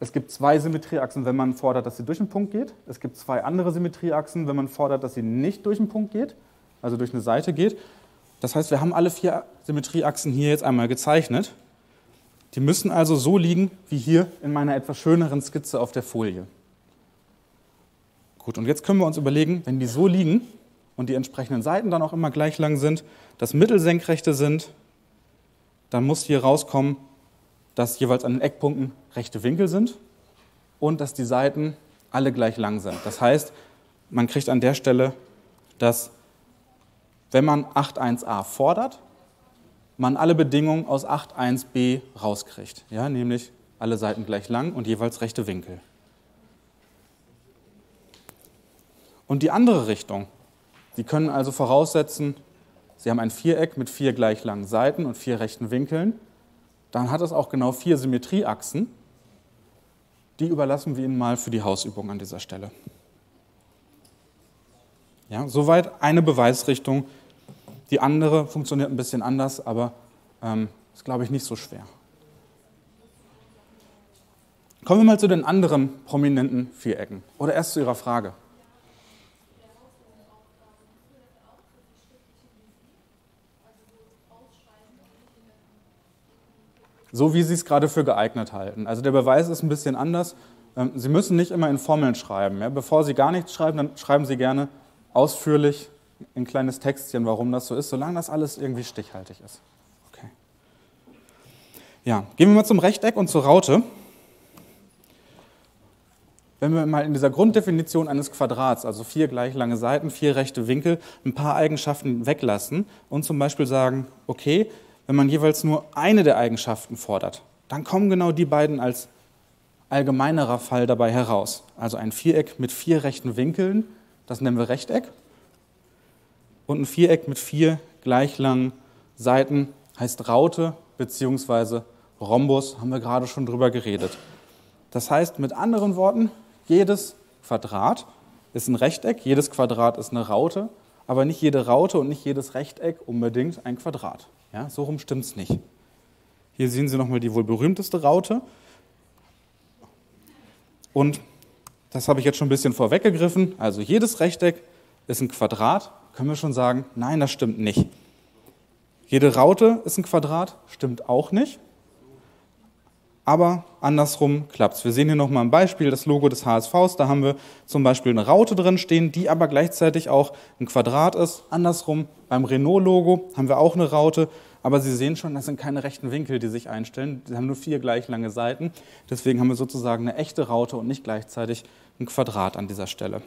[SPEAKER 1] es gibt zwei Symmetrieachsen, wenn man fordert, dass sie durch den Punkt geht. Es gibt zwei andere Symmetrieachsen, wenn man fordert, dass sie nicht durch den Punkt geht, also durch eine Seite geht. Das heißt, wir haben alle vier Symmetrieachsen hier jetzt einmal gezeichnet. Die müssen also so liegen wie hier in meiner etwas schöneren Skizze auf der Folie. Gut, und jetzt können wir uns überlegen, wenn die so liegen und die entsprechenden Seiten dann auch immer gleich lang sind, das Mittelsenkrechte sind, dann muss hier rauskommen, dass jeweils an den Eckpunkten rechte Winkel sind und dass die Seiten alle gleich lang sind. Das heißt, man kriegt an der Stelle, dass wenn man 8.1a fordert, man alle Bedingungen aus 8.1b rauskriegt, ja, nämlich alle Seiten gleich lang und jeweils rechte Winkel. Und die andere Richtung, Sie können also voraussetzen, Sie haben ein Viereck mit vier gleich langen Seiten und vier rechten Winkeln dann hat es auch genau vier Symmetrieachsen. Die überlassen wir Ihnen mal für die Hausübung an dieser Stelle. Ja, soweit eine Beweisrichtung. Die andere funktioniert ein bisschen anders, aber ähm, ist, glaube ich, nicht so schwer. Kommen wir mal zu den anderen prominenten Vierecken. Oder erst zu Ihrer Frage. so wie Sie es gerade für geeignet halten. Also der Beweis ist ein bisschen anders. Ähm, Sie müssen nicht immer in Formeln schreiben. Bevor Sie gar nichts schreiben, dann schreiben Sie gerne ausführlich ein kleines Textchen, warum das so ist, solange das alles irgendwie stichhaltig ist. Okay. Ja, gehen wir mal zum Rechteck und zur Raute. Wenn wir mal in dieser Grunddefinition eines Quadrats, also vier gleich lange Seiten, vier rechte Winkel, ein paar Eigenschaften weglassen und zum Beispiel sagen, okay, wenn man jeweils nur eine der Eigenschaften fordert, dann kommen genau die beiden als allgemeinerer Fall dabei heraus. Also ein Viereck mit vier rechten Winkeln, das nennen wir Rechteck. Und ein Viereck mit vier gleich langen Seiten heißt Raute bzw. Rhombus, haben wir gerade schon drüber geredet. Das heißt mit anderen Worten, jedes Quadrat ist ein Rechteck, jedes Quadrat ist eine Raute, aber nicht jede Raute und nicht jedes Rechteck unbedingt ein Quadrat. Ja, so rum stimmt es nicht. Hier sehen Sie nochmal die wohl berühmteste Raute. Und das habe ich jetzt schon ein bisschen vorweggegriffen. Also jedes Rechteck ist ein Quadrat. Können wir schon sagen, nein, das stimmt nicht. Jede Raute ist ein Quadrat, stimmt auch nicht. Aber andersrum klappt es. Wir sehen hier nochmal ein Beispiel, das Logo des HSVs. Da haben wir zum Beispiel eine Raute drin stehen, die aber gleichzeitig auch ein Quadrat ist. Andersrum beim Renault-Logo haben wir auch eine Raute. Aber Sie sehen schon, das sind keine rechten Winkel, die sich einstellen. Sie haben nur vier gleich lange Seiten. Deswegen haben wir sozusagen eine echte Raute und nicht gleichzeitig ein Quadrat an dieser Stelle.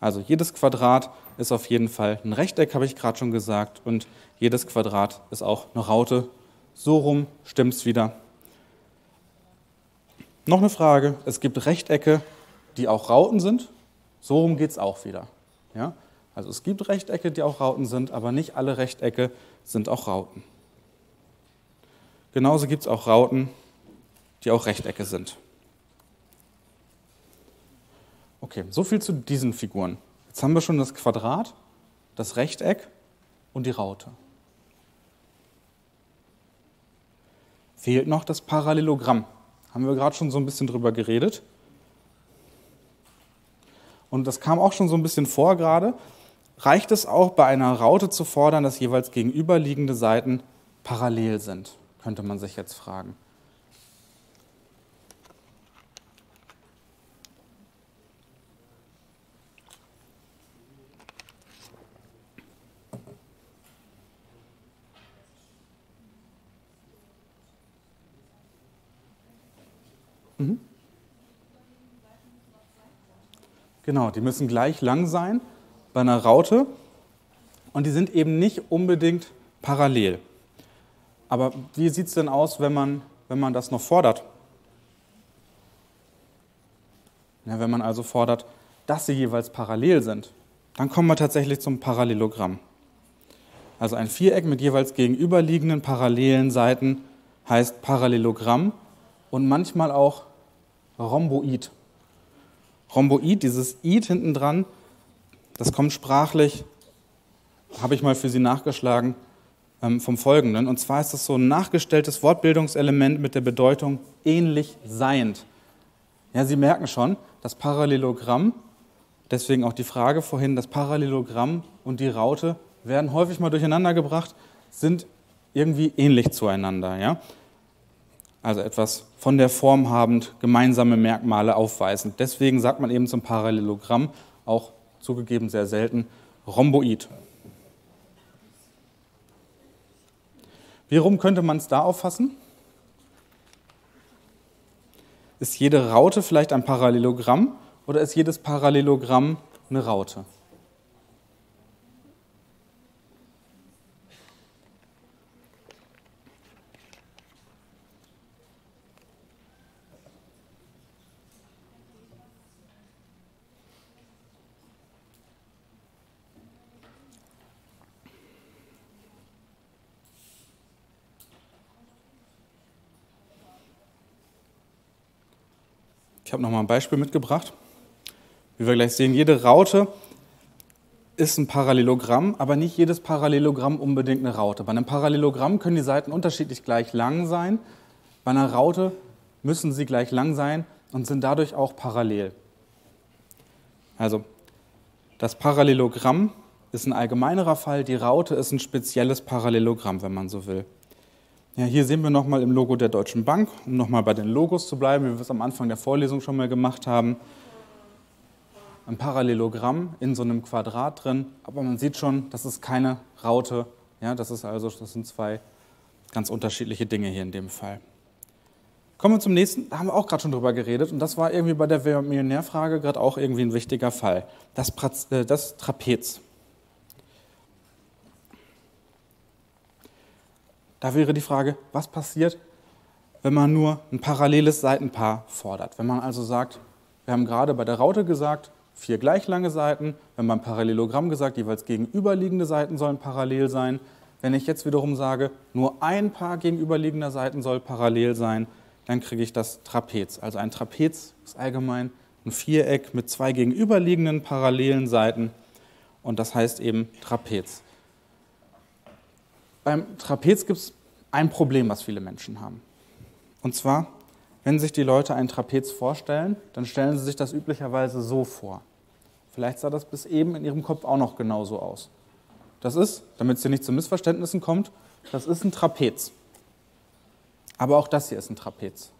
[SPEAKER 1] Also jedes Quadrat ist auf jeden Fall ein Rechteck, habe ich gerade schon gesagt. Und jedes Quadrat ist auch eine Raute. So rum stimmt es wieder. Noch eine Frage. Es gibt Rechtecke, die auch Rauten sind. So rum geht es auch wieder. Ja? Also es gibt Rechtecke, die auch Rauten sind, aber nicht alle Rechtecke sind auch Rauten. Genauso gibt es auch Rauten, die auch Rechtecke sind. Okay, so viel zu diesen Figuren. Jetzt haben wir schon das Quadrat, das Rechteck und die Raute. Fehlt noch das Parallelogramm. Haben wir gerade schon so ein bisschen drüber geredet. Und das kam auch schon so ein bisschen vor gerade. Reicht es auch bei einer Raute zu fordern, dass jeweils gegenüberliegende Seiten parallel sind? Könnte man sich jetzt fragen. Genau, die müssen gleich lang sein bei einer Raute und die sind eben nicht unbedingt parallel. Aber wie sieht es denn aus, wenn man, wenn man das noch fordert? Ja, wenn man also fordert, dass sie jeweils parallel sind, dann kommen wir tatsächlich zum Parallelogramm. Also ein Viereck mit jeweils gegenüberliegenden parallelen Seiten heißt Parallelogramm und manchmal auch Rhomboid. Rhomboid, dieses Id hinten dran, das kommt sprachlich, habe ich mal für Sie nachgeschlagen, ähm, vom Folgenden. Und zwar ist das so ein nachgestelltes Wortbildungselement mit der Bedeutung ähnlich seiend. Ja, Sie merken schon, das Parallelogramm, deswegen auch die Frage vorhin, das Parallelogramm und die Raute werden häufig mal durcheinander gebracht, sind irgendwie ähnlich zueinander. Ja? Also etwas von der Form habend, gemeinsame Merkmale aufweisend. Deswegen sagt man eben zum Parallelogramm auch zugegeben sehr selten Rhomboid. Wie rum könnte man es da auffassen? Ist jede Raute vielleicht ein Parallelogramm oder ist jedes Parallelogramm eine Raute? Habe noch mal ein Beispiel mitgebracht. Wie wir gleich sehen, jede Raute ist ein Parallelogramm, aber nicht jedes Parallelogramm unbedingt eine Raute. Bei einem Parallelogramm können die Seiten unterschiedlich gleich lang sein. Bei einer Raute müssen sie gleich lang sein und sind dadurch auch parallel. Also, das Parallelogramm ist ein allgemeinerer Fall, die Raute ist ein spezielles Parallelogramm, wenn man so will. Ja, hier sehen wir nochmal im Logo der Deutschen Bank, um nochmal bei den Logos zu bleiben, wie wir es am Anfang der Vorlesung schon mal gemacht haben. Ein Parallelogramm in so einem Quadrat drin, aber man sieht schon, das ist keine Raute. Ja, das, ist also, das sind zwei ganz unterschiedliche Dinge hier in dem Fall. Kommen wir zum nächsten, da haben wir auch gerade schon drüber geredet und das war irgendwie bei der Millionärfrage gerade auch irgendwie ein wichtiger Fall. Das, äh, das Trapez. Da wäre die Frage, was passiert, wenn man nur ein paralleles Seitenpaar fordert? Wenn man also sagt, wir haben gerade bei der Raute gesagt, vier gleich lange Seiten, wenn man Parallelogramm gesagt, jeweils gegenüberliegende Seiten sollen parallel sein. Wenn ich jetzt wiederum sage, nur ein Paar gegenüberliegender Seiten soll parallel sein, dann kriege ich das Trapez. Also ein Trapez ist allgemein ein Viereck mit zwei gegenüberliegenden parallelen Seiten und das heißt eben Trapez. Beim Trapez gibt es ein Problem, was viele Menschen haben. Und zwar, wenn sich die Leute ein Trapez vorstellen, dann stellen sie sich das üblicherweise so vor. Vielleicht sah das bis eben in ihrem Kopf auch noch genauso aus. Das ist, damit es hier nicht zu Missverständnissen kommt, das ist ein Trapez. Aber auch das hier ist ein Trapez.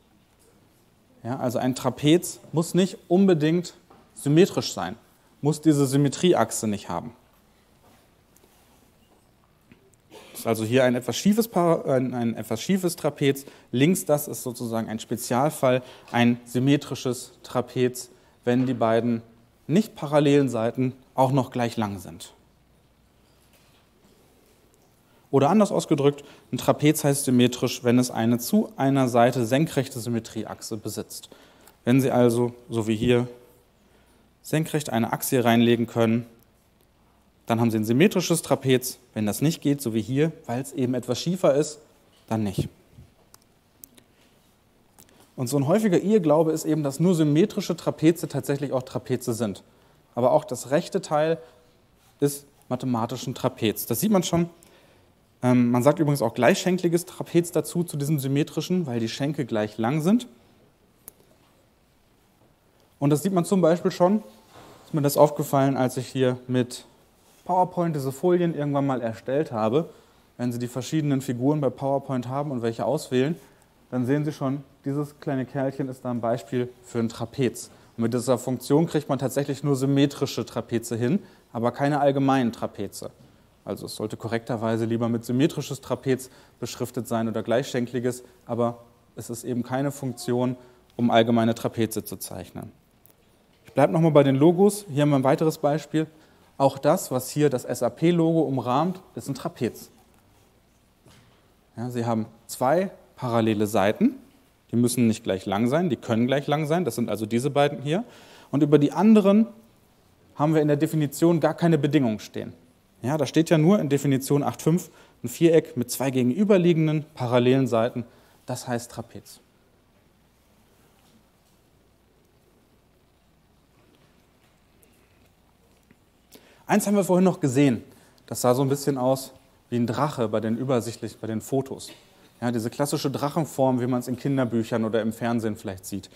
[SPEAKER 1] Ja, also ein Trapez muss nicht unbedingt symmetrisch sein, muss diese Symmetrieachse nicht haben. Ist also hier ein etwas, schiefes, ein, ein etwas schiefes Trapez. Links das ist sozusagen ein Spezialfall, ein symmetrisches Trapez, wenn die beiden nicht parallelen Seiten auch noch gleich lang sind. Oder anders ausgedrückt, ein Trapez heißt symmetrisch, wenn es eine zu einer Seite senkrechte Symmetrieachse besitzt. Wenn Sie also, so wie hier, senkrecht eine Achse reinlegen können, dann haben Sie ein symmetrisches Trapez. Wenn das nicht geht, so wie hier, weil es eben etwas schiefer ist, dann nicht. Und so ein häufiger Irrglaube ist eben, dass nur symmetrische Trapeze tatsächlich auch Trapeze sind. Aber auch das rechte Teil ist mathematisch ein Trapez. Das sieht man schon. Ähm, man sagt übrigens auch gleichschenkliges Trapez dazu, zu diesem symmetrischen, weil die Schenkel gleich lang sind. Und das sieht man zum Beispiel schon, ist mir das aufgefallen, als ich hier mit PowerPoint diese Folien irgendwann mal erstellt habe, wenn Sie die verschiedenen Figuren bei PowerPoint haben und welche auswählen, dann sehen Sie schon, dieses kleine Kerlchen ist da ein Beispiel für ein Trapez. Und mit dieser Funktion kriegt man tatsächlich nur symmetrische Trapeze hin, aber keine allgemeinen Trapeze. Also es sollte korrekterweise lieber mit symmetrisches Trapez beschriftet sein oder gleichschenkliges, aber es ist eben keine Funktion, um allgemeine Trapeze zu zeichnen. Ich bleibt nochmal bei den Logos. Hier haben wir ein weiteres Beispiel. Auch das, was hier das SAP-Logo umrahmt, ist ein Trapez. Ja, Sie haben zwei parallele Seiten. Die müssen nicht gleich lang sein, die können gleich lang sein. Das sind also diese beiden hier. Und über die anderen haben wir in der Definition gar keine Bedingungen stehen. Ja, da steht ja nur in Definition 8.5 ein Viereck mit zwei gegenüberliegenden parallelen Seiten. Das heißt Trapez. Eins haben wir vorhin noch gesehen. Das sah so ein bisschen aus wie ein Drache bei den übersichtlich, bei den Fotos. Ja, diese klassische Drachenform, wie man es in Kinderbüchern oder im Fernsehen vielleicht sieht.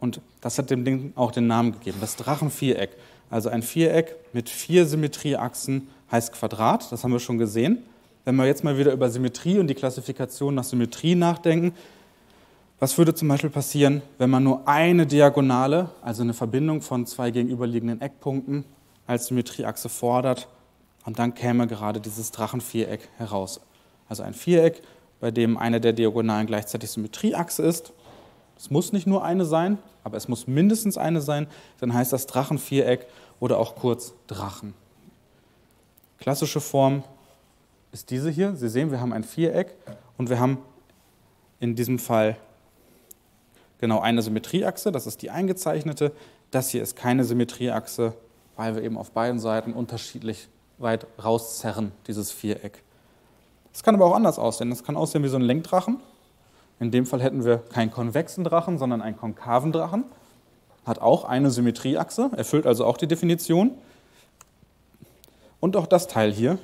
[SPEAKER 1] Und das hat dem Ding auch den Namen gegeben, das Drachenviereck. Also ein Viereck mit vier Symmetrieachsen heißt Quadrat, das haben wir schon gesehen. Wenn wir jetzt mal wieder über Symmetrie und die Klassifikation nach Symmetrie nachdenken, was würde zum Beispiel passieren, wenn man nur eine Diagonale, also eine Verbindung von zwei gegenüberliegenden Eckpunkten, als Symmetrieachse fordert und dann käme gerade dieses Drachenviereck heraus. Also ein Viereck, bei dem eine der Diagonalen gleichzeitig Symmetrieachse ist. Es muss nicht nur eine sein, aber es muss mindestens eine sein. Dann heißt das Drachenviereck oder auch kurz Drachen. Klassische Form ist diese hier. Sie sehen, wir haben ein Viereck und wir haben in diesem Fall genau eine Symmetrieachse, das ist die eingezeichnete. Das hier ist keine Symmetrieachse, weil wir eben auf beiden Seiten unterschiedlich weit rauszerren, dieses Viereck. Es kann aber auch anders aussehen. Es kann aussehen wie so ein Lenkdrachen. In dem Fall hätten wir keinen konvexen Drachen, sondern einen konkaven Drachen. Hat auch eine Symmetrieachse, erfüllt also auch die Definition. Und auch das Teil hier,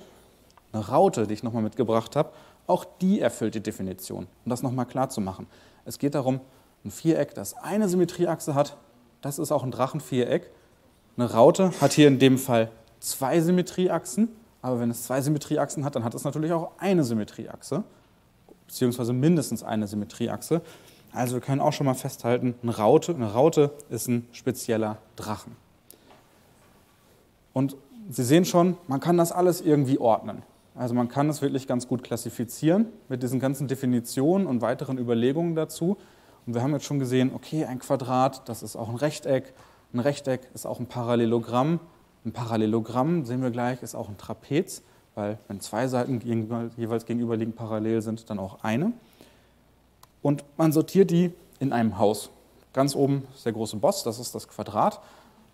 [SPEAKER 1] eine Raute, die ich nochmal mitgebracht habe, auch die erfüllt die Definition. Um das nochmal klar zu machen. Es geht darum, ein Viereck, das eine Symmetrieachse hat, das ist auch ein Drachenviereck. Eine Raute hat hier in dem Fall zwei Symmetrieachsen, aber wenn es zwei Symmetrieachsen hat, dann hat es natürlich auch eine Symmetrieachse, beziehungsweise mindestens eine Symmetrieachse. Also wir können auch schon mal festhalten, eine Raute, eine Raute ist ein spezieller Drachen. Und Sie sehen schon, man kann das alles irgendwie ordnen. Also man kann es wirklich ganz gut klassifizieren mit diesen ganzen Definitionen und weiteren Überlegungen dazu. Und wir haben jetzt schon gesehen, okay, ein Quadrat, das ist auch ein Rechteck, ein Rechteck ist auch ein Parallelogramm. Ein Parallelogramm, sehen wir gleich, ist auch ein Trapez, weil wenn zwei Seiten jeweils gegenüberliegend parallel sind, dann auch eine. Und man sortiert die in einem Haus. Ganz oben ist der große Boss, das ist das Quadrat.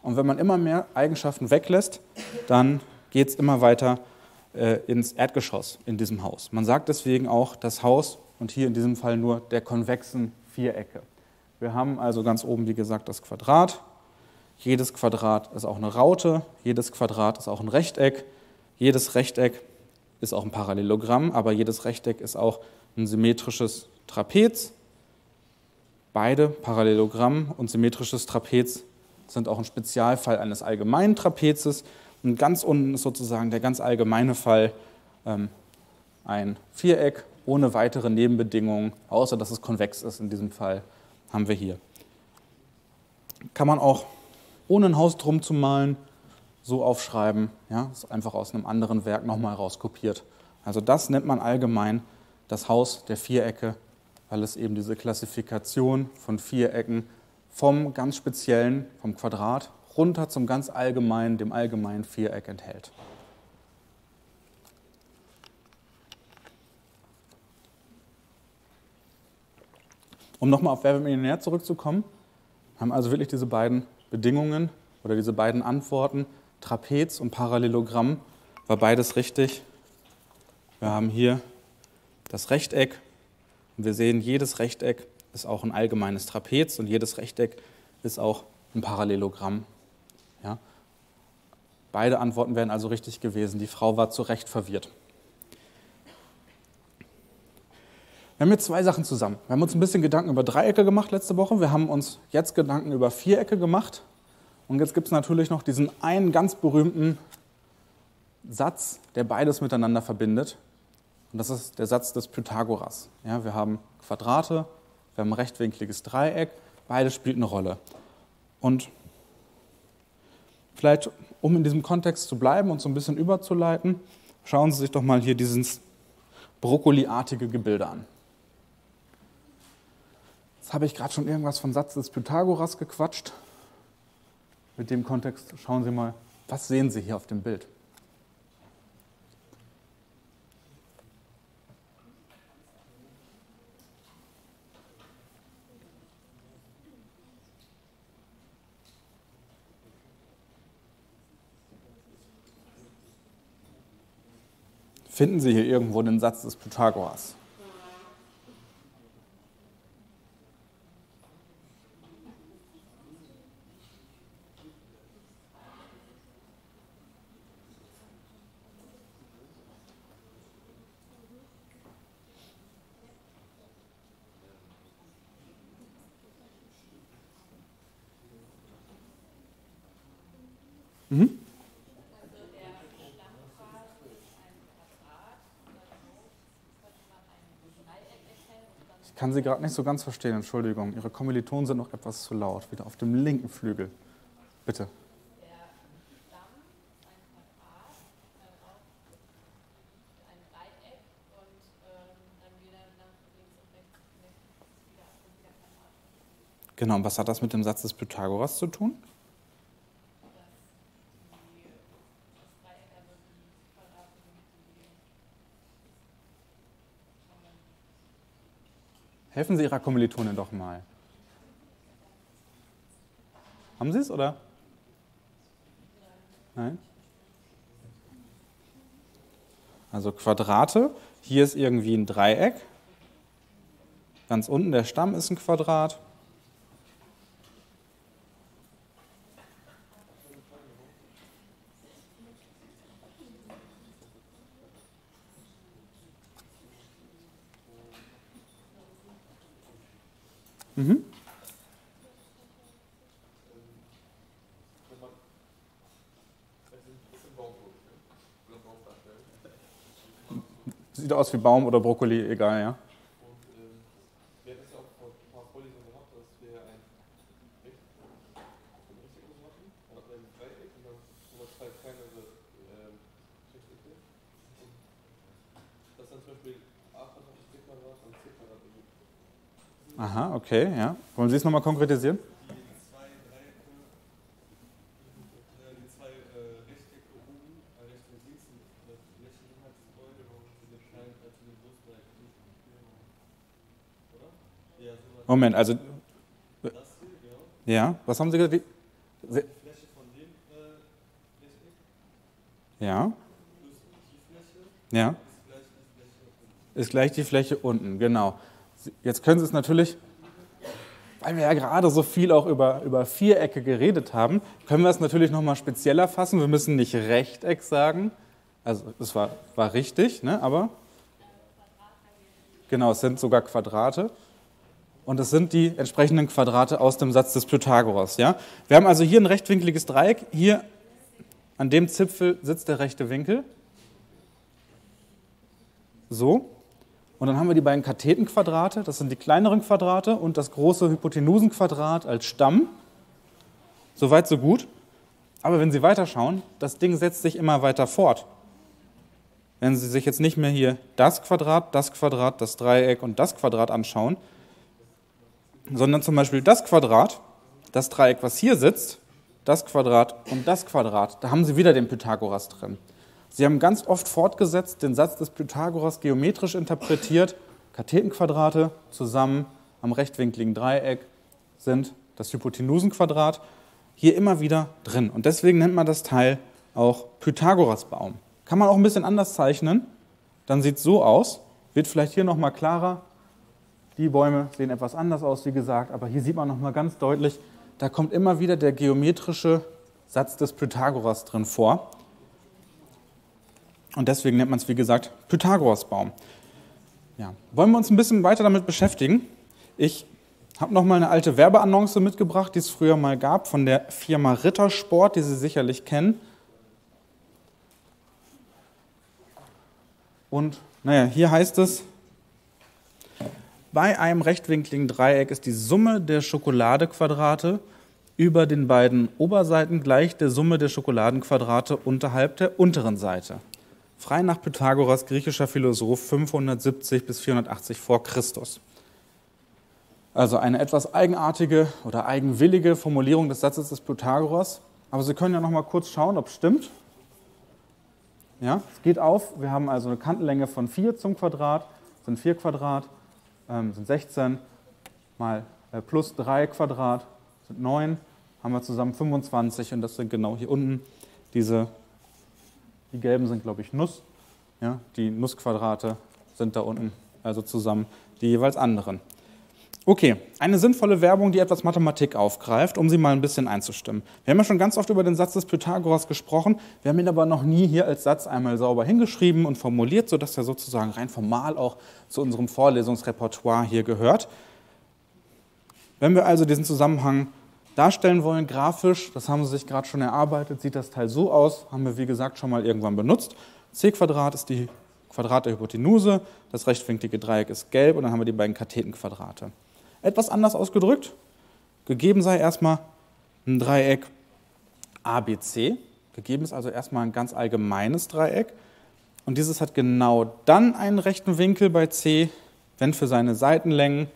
[SPEAKER 1] Und wenn man immer mehr Eigenschaften weglässt, dann geht es immer weiter äh, ins Erdgeschoss in diesem Haus. Man sagt deswegen auch das Haus und hier in diesem Fall nur der konvexen Vierecke. Wir haben also ganz oben, wie gesagt, das Quadrat, jedes Quadrat ist auch eine Raute, jedes Quadrat ist auch ein Rechteck, jedes Rechteck ist auch ein Parallelogramm, aber jedes Rechteck ist auch ein symmetrisches Trapez. Beide Parallelogramm und symmetrisches Trapez sind auch ein Spezialfall eines allgemeinen Trapezes. Und ganz unten ist sozusagen der ganz allgemeine Fall ähm, ein Viereck ohne weitere Nebenbedingungen, außer dass es konvex ist in diesem Fall, haben wir hier. Kann man auch ohne ein Haus drum zu malen, so aufschreiben. Ja, ist einfach aus einem anderen Werk nochmal rauskopiert. Also das nennt man allgemein das Haus der Vierecke, weil es eben diese Klassifikation von Vierecken vom ganz speziellen, vom Quadrat, runter zum ganz allgemeinen, dem allgemeinen Viereck enthält. Um nochmal auf Wer Millionär zurückzukommen, haben also wirklich diese beiden Bedingungen oder diese beiden Antworten, Trapez und Parallelogramm, war beides richtig. Wir haben hier das Rechteck und wir sehen, jedes Rechteck ist auch ein allgemeines Trapez und jedes Rechteck ist auch ein Parallelogramm. Ja? Beide Antworten wären also richtig gewesen. Die Frau war zu Recht verwirrt. Wir haben jetzt zwei Sachen zusammen. Wir haben uns ein bisschen Gedanken über Dreiecke gemacht letzte Woche. Wir haben uns jetzt Gedanken über Vierecke gemacht. Und jetzt gibt es natürlich noch diesen einen ganz berühmten Satz, der beides miteinander verbindet. Und das ist der Satz des Pythagoras. Ja, wir haben Quadrate, wir haben ein rechtwinkliges Dreieck, beides spielt eine Rolle. Und vielleicht, um in diesem Kontext zu bleiben und so ein bisschen überzuleiten, schauen Sie sich doch mal hier dieses brokkoliartige Gebilde an. Jetzt habe ich gerade schon irgendwas vom Satz des Pythagoras gequatscht. mit dem Kontext schauen Sie mal, was sehen Sie hier auf dem Bild? Finden Sie hier irgendwo den Satz des Pythagoras? Mhm. Ich kann Sie gerade nicht so ganz verstehen, Entschuldigung. Ihre Kommilitonen sind noch etwas zu laut. Wieder auf dem linken Flügel. Bitte. Genau, und was hat das mit dem Satz des Pythagoras zu tun? Helfen Sie Ihrer Kommilitonin doch mal. Haben Sie es oder? Nein? Also Quadrate. Hier ist irgendwie ein Dreieck. Ganz unten der Stamm ist ein Quadrat. Mhm. Sieht aus wie Baum oder Brokkoli, egal, ja. Aha, okay, ja. Wollen Sie es nochmal konkretisieren? Moment, also. Ja, was haben Sie gesagt? Ja. Ja. Ist gleich die Fläche unten, genau. Jetzt können Sie es natürlich, weil wir ja gerade so viel auch über, über Vierecke geredet haben, können wir es natürlich nochmal spezieller fassen. Wir müssen nicht Rechteck sagen. Also das war, war richtig, ne? aber genau, es sind sogar Quadrate. Und es sind die entsprechenden Quadrate aus dem Satz des Pythagoras. Ja? Wir haben also hier ein rechtwinkliges Dreieck. Hier an dem Zipfel sitzt der rechte Winkel. So. Und dann haben wir die beiden Kathetenquadrate, das sind die kleineren Quadrate, und das große Hypotenusenquadrat als Stamm. Soweit, so gut. Aber wenn Sie weiterschauen, das Ding setzt sich immer weiter fort. Wenn Sie sich jetzt nicht mehr hier das Quadrat, das Quadrat, das Dreieck und das Quadrat anschauen, sondern zum Beispiel das Quadrat, das Dreieck, was hier sitzt, das Quadrat und das Quadrat, da haben Sie wieder den Pythagoras drin. Sie haben ganz oft fortgesetzt den Satz des Pythagoras geometrisch interpretiert. Kathetenquadrate zusammen am rechtwinkligen Dreieck sind das Hypotenusenquadrat hier immer wieder drin. Und deswegen nennt man das Teil auch Pythagorasbaum. Kann man auch ein bisschen anders zeichnen. Dann sieht es so aus. Wird vielleicht hier nochmal klarer. Die Bäume sehen etwas anders aus, wie gesagt, aber hier sieht man nochmal ganz deutlich, da kommt immer wieder der geometrische Satz des Pythagoras drin vor. Und deswegen nennt man es, wie gesagt, Pythagorasbaum. Ja. Wollen wir uns ein bisschen weiter damit beschäftigen? Ich habe noch mal eine alte Werbeannonce mitgebracht, die es früher mal gab, von der Firma Rittersport, die Sie sicherlich kennen. Und naja, hier heißt es, bei einem rechtwinkligen Dreieck ist die Summe der Schokoladequadrate über den beiden Oberseiten gleich der Summe der Schokoladenquadrate unterhalb der unteren Seite frei nach Pythagoras, griechischer Philosoph, 570 bis 480 vor Christus. Also eine etwas eigenartige oder eigenwillige Formulierung des Satzes des Pythagoras. Aber Sie können ja noch mal kurz schauen, ob es stimmt. Ja, es geht auf. Wir haben also eine Kantenlänge von 4 zum Quadrat, sind 4 Quadrat, ähm, sind 16, mal äh, plus 3 Quadrat sind 9, haben wir zusammen 25 und das sind genau hier unten. Diese, die gelben sind glaube ich Nuss, ja, die Nussquadrate sind da unten, also zusammen die jeweils anderen. Okay, eine sinnvolle Werbung, die etwas Mathematik aufgreift, um sie mal ein bisschen einzustimmen. Wir haben ja schon ganz oft über den Satz des Pythagoras gesprochen, wir haben ihn aber noch nie hier als Satz einmal sauber hingeschrieben und formuliert, sodass er sozusagen rein formal auch zu unserem Vorlesungsrepertoire hier gehört. Wenn wir also diesen Zusammenhang darstellen wollen, grafisch, das haben Sie sich gerade schon erarbeitet, sieht das Teil so aus, haben wir wie gesagt schon mal irgendwann benutzt. c ist die Quadrat der Hypotenuse, das rechtwinklige Dreieck ist gelb und dann haben wir die beiden Kathetenquadrate. Etwas anders ausgedrückt, gegeben sei erstmal ein Dreieck ABC. Gegeben ist also erstmal ein ganz allgemeines Dreieck. Und dieses hat genau dann einen rechten Winkel bei C, wenn für seine Seitenlängen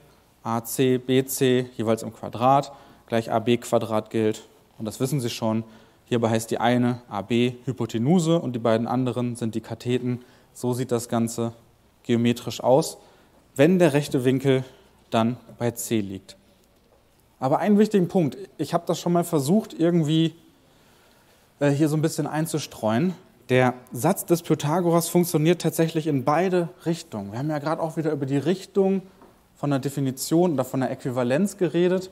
[SPEAKER 1] AC, BC jeweils im Quadrat gleich AB Quadrat gilt. Und das wissen Sie schon. Hierbei heißt die eine AB Hypotenuse und die beiden anderen sind die Katheten. So sieht das Ganze geometrisch aus, wenn der rechte Winkel dann bei C liegt. Aber einen wichtigen Punkt, ich habe das schon mal versucht, irgendwie äh, hier so ein bisschen einzustreuen. Der Satz des Pythagoras funktioniert tatsächlich in beide Richtungen. Wir haben ja gerade auch wieder über die Richtung von der Definition oder von der Äquivalenz geredet.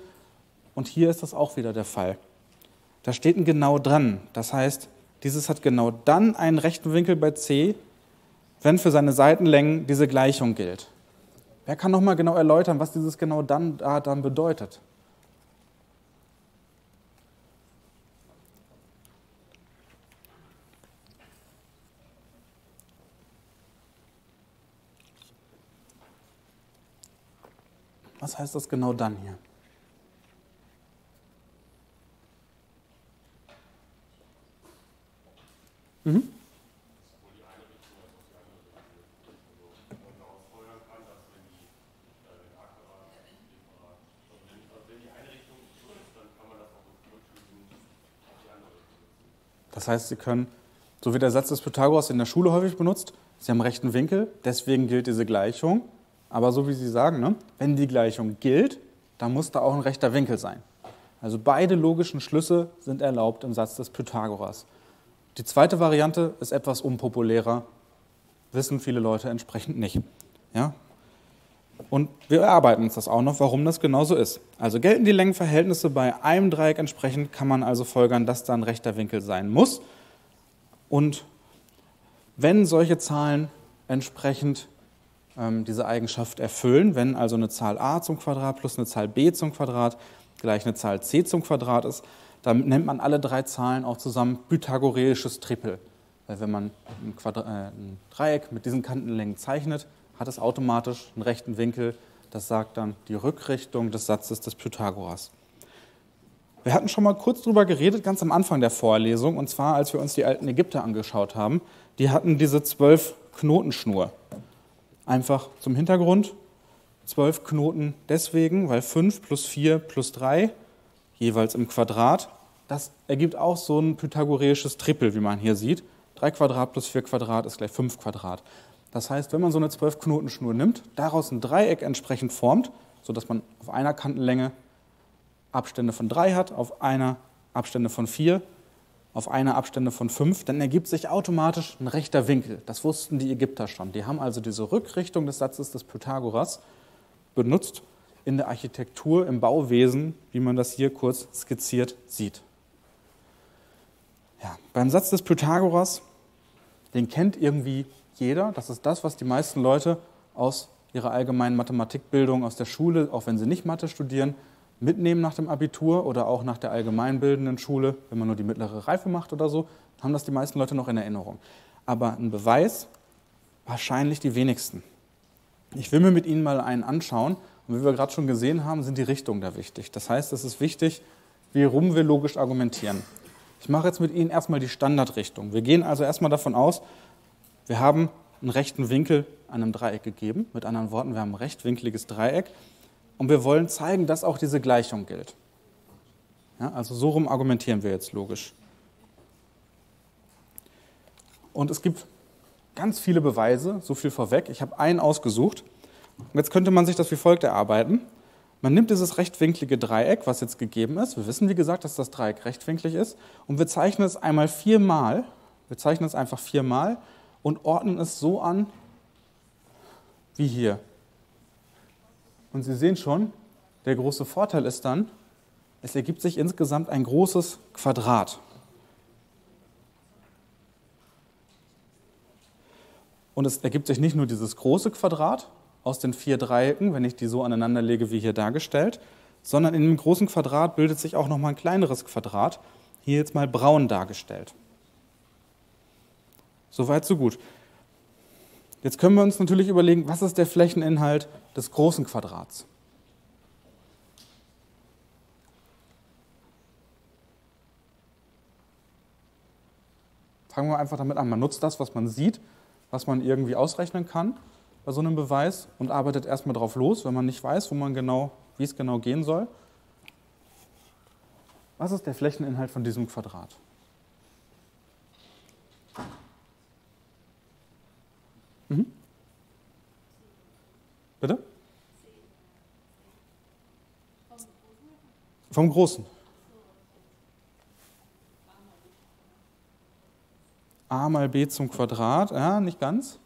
[SPEAKER 1] Und hier ist das auch wieder der Fall. Da steht ein genau dran. Das heißt, dieses hat genau dann einen rechten Winkel bei C, wenn für seine Seitenlängen diese Gleichung gilt. Wer kann noch mal genau erläutern, was dieses genau dann, da dann bedeutet? Was heißt das genau dann hier? Mhm. Das heißt, Sie können, so wie der Satz des Pythagoras in der Schule häufig benutzt, Sie haben rechten Winkel, deswegen gilt diese Gleichung. Aber so wie Sie sagen, ne, wenn die Gleichung gilt, dann muss da auch ein rechter Winkel sein. Also beide logischen Schlüsse sind erlaubt im Satz des Pythagoras. Die zweite Variante ist etwas unpopulärer, wissen viele Leute entsprechend nicht. Ja? Und wir erarbeiten uns das auch noch, warum das genauso ist. Also gelten die Längenverhältnisse bei einem Dreieck entsprechend, kann man also folgern, dass da ein rechter Winkel sein muss. Und wenn solche Zahlen entsprechend ähm, diese Eigenschaft erfüllen, wenn also eine Zahl a zum Quadrat plus eine Zahl b zum Quadrat gleich eine Zahl c zum Quadrat ist, dann nennt man alle drei Zahlen auch zusammen pythagoreisches Trippel. Weil wenn man ein, äh, ein Dreieck mit diesen Kantenlängen zeichnet, hat es automatisch einen rechten Winkel. Das sagt dann die Rückrichtung des Satzes des Pythagoras. Wir hatten schon mal kurz darüber geredet, ganz am Anfang der Vorlesung, und zwar als wir uns die alten Ägypter angeschaut haben. Die hatten diese zwölf Knotenschnur. Einfach zum Hintergrund. Zwölf Knoten deswegen, weil fünf plus vier plus drei jeweils im Quadrat. Das ergibt auch so ein pythagoreisches Trippel, wie man hier sieht. 3 Quadrat plus 4 Quadrat ist gleich 5 Quadrat. Das heißt, wenn man so eine 12-Knoten-Schnur nimmt, daraus ein Dreieck entsprechend formt, sodass man auf einer Kantenlänge Abstände von 3 hat, auf einer Abstände von 4, auf einer Abstände von 5, dann ergibt sich automatisch ein rechter Winkel. Das wussten die Ägypter schon. Die haben also diese Rückrichtung des Satzes des Pythagoras benutzt in der Architektur, im Bauwesen, wie man das hier kurz skizziert sieht. Ja, beim Satz des Pythagoras, den kennt irgendwie jeder. Das ist das, was die meisten Leute aus ihrer allgemeinen Mathematikbildung aus der Schule, auch wenn sie nicht Mathe studieren, mitnehmen nach dem Abitur oder auch nach der allgemeinbildenden Schule, wenn man nur die mittlere Reife macht oder so, haben das die meisten Leute noch in Erinnerung. Aber ein Beweis wahrscheinlich die wenigsten. Ich will mir mit Ihnen mal einen anschauen. Und wie wir gerade schon gesehen haben, sind die Richtungen da wichtig. Das heißt, es ist wichtig, wie rum wir logisch argumentieren. Ich mache jetzt mit Ihnen erstmal die Standardrichtung. Wir gehen also erstmal davon aus, wir haben einen rechten Winkel einem Dreieck gegeben. Mit anderen Worten, wir haben ein rechtwinkliges Dreieck. und wir wollen zeigen, dass auch diese Gleichung gilt. Ja, also so rum argumentieren wir jetzt logisch. Und es gibt ganz viele Beweise, so viel vorweg. Ich habe einen ausgesucht. Jetzt könnte man sich das wie folgt erarbeiten. Man nimmt dieses rechtwinklige Dreieck, was jetzt gegeben ist. Wir wissen, wie gesagt, dass das Dreieck rechtwinklig ist. Und wir zeichnen es einmal viermal. Wir zeichnen es einfach viermal und ordnen es so an wie hier. Und Sie sehen schon, der große Vorteil ist dann, es ergibt sich insgesamt ein großes Quadrat. Und es ergibt sich nicht nur dieses große Quadrat aus den vier Dreiecken, wenn ich die so aneinander lege wie hier dargestellt, sondern in dem großen Quadrat bildet sich auch noch mal ein kleineres Quadrat, hier jetzt mal braun dargestellt. Soweit, so gut. Jetzt können wir uns natürlich überlegen, was ist der Flächeninhalt des großen Quadrats? Fangen wir einfach damit an. Man nutzt das, was man sieht, was man irgendwie ausrechnen kann bei so einem Beweis und arbeitet erstmal drauf los, wenn man nicht weiß, wo man genau, wie es genau gehen soll. Was ist der Flächeninhalt von diesem Quadrat? Mhm. Bitte? Vom Großen. a mal b zum Quadrat, ja, nicht ganz.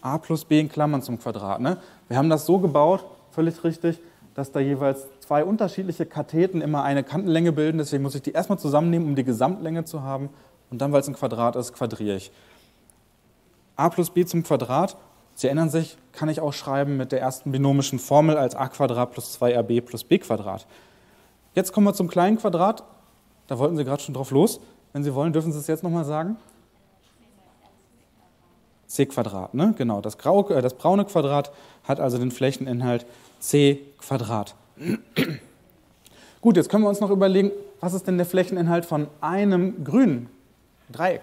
[SPEAKER 1] a plus b in Klammern zum Quadrat. Ne? Wir haben das so gebaut, völlig richtig, dass da jeweils zwei unterschiedliche Katheten immer eine Kantenlänge bilden. Deswegen muss ich die erstmal zusammennehmen, um die Gesamtlänge zu haben. Und dann, weil es ein Quadrat ist, quadriere ich. a plus b zum Quadrat, Sie erinnern sich, kann ich auch schreiben mit der ersten binomischen Formel als a Quadrat plus 2ab plus b Quadrat. Jetzt kommen wir zum kleinen Quadrat. Da wollten Sie gerade schon drauf los. Wenn Sie wollen, dürfen Sie es jetzt nochmal sagen. c Quadrat, ne? Genau. Das, grau, äh, das braune Quadrat hat also den Flächeninhalt c Quadrat. Gut, jetzt können wir uns noch überlegen, was ist denn der Flächeninhalt von einem grünen Dreieck?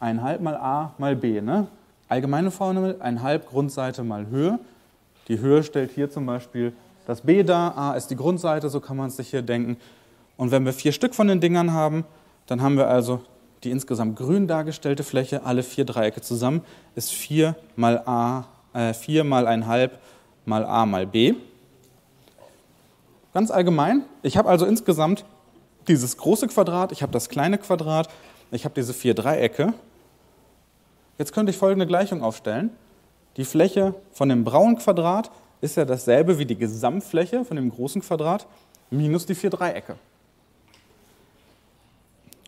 [SPEAKER 1] Ein halb mal a mal b. Ne? Allgemeine Formel, ein halb Grundseite mal Höhe. Die Höhe stellt hier zum Beispiel das B da, A ist die Grundseite, so kann man es sich hier denken. Und wenn wir vier Stück von den Dingern haben, dann haben wir also die insgesamt grün dargestellte Fläche, alle vier Dreiecke zusammen, ist 4 mal A, äh, 4 mal 1,5 mal A mal B. Ganz allgemein, ich habe also insgesamt dieses große Quadrat, ich habe das kleine Quadrat, ich habe diese vier Dreiecke. Jetzt könnte ich folgende Gleichung aufstellen. Die Fläche von dem braunen Quadrat ist ja dasselbe wie die Gesamtfläche von dem großen Quadrat minus die vier Dreiecke.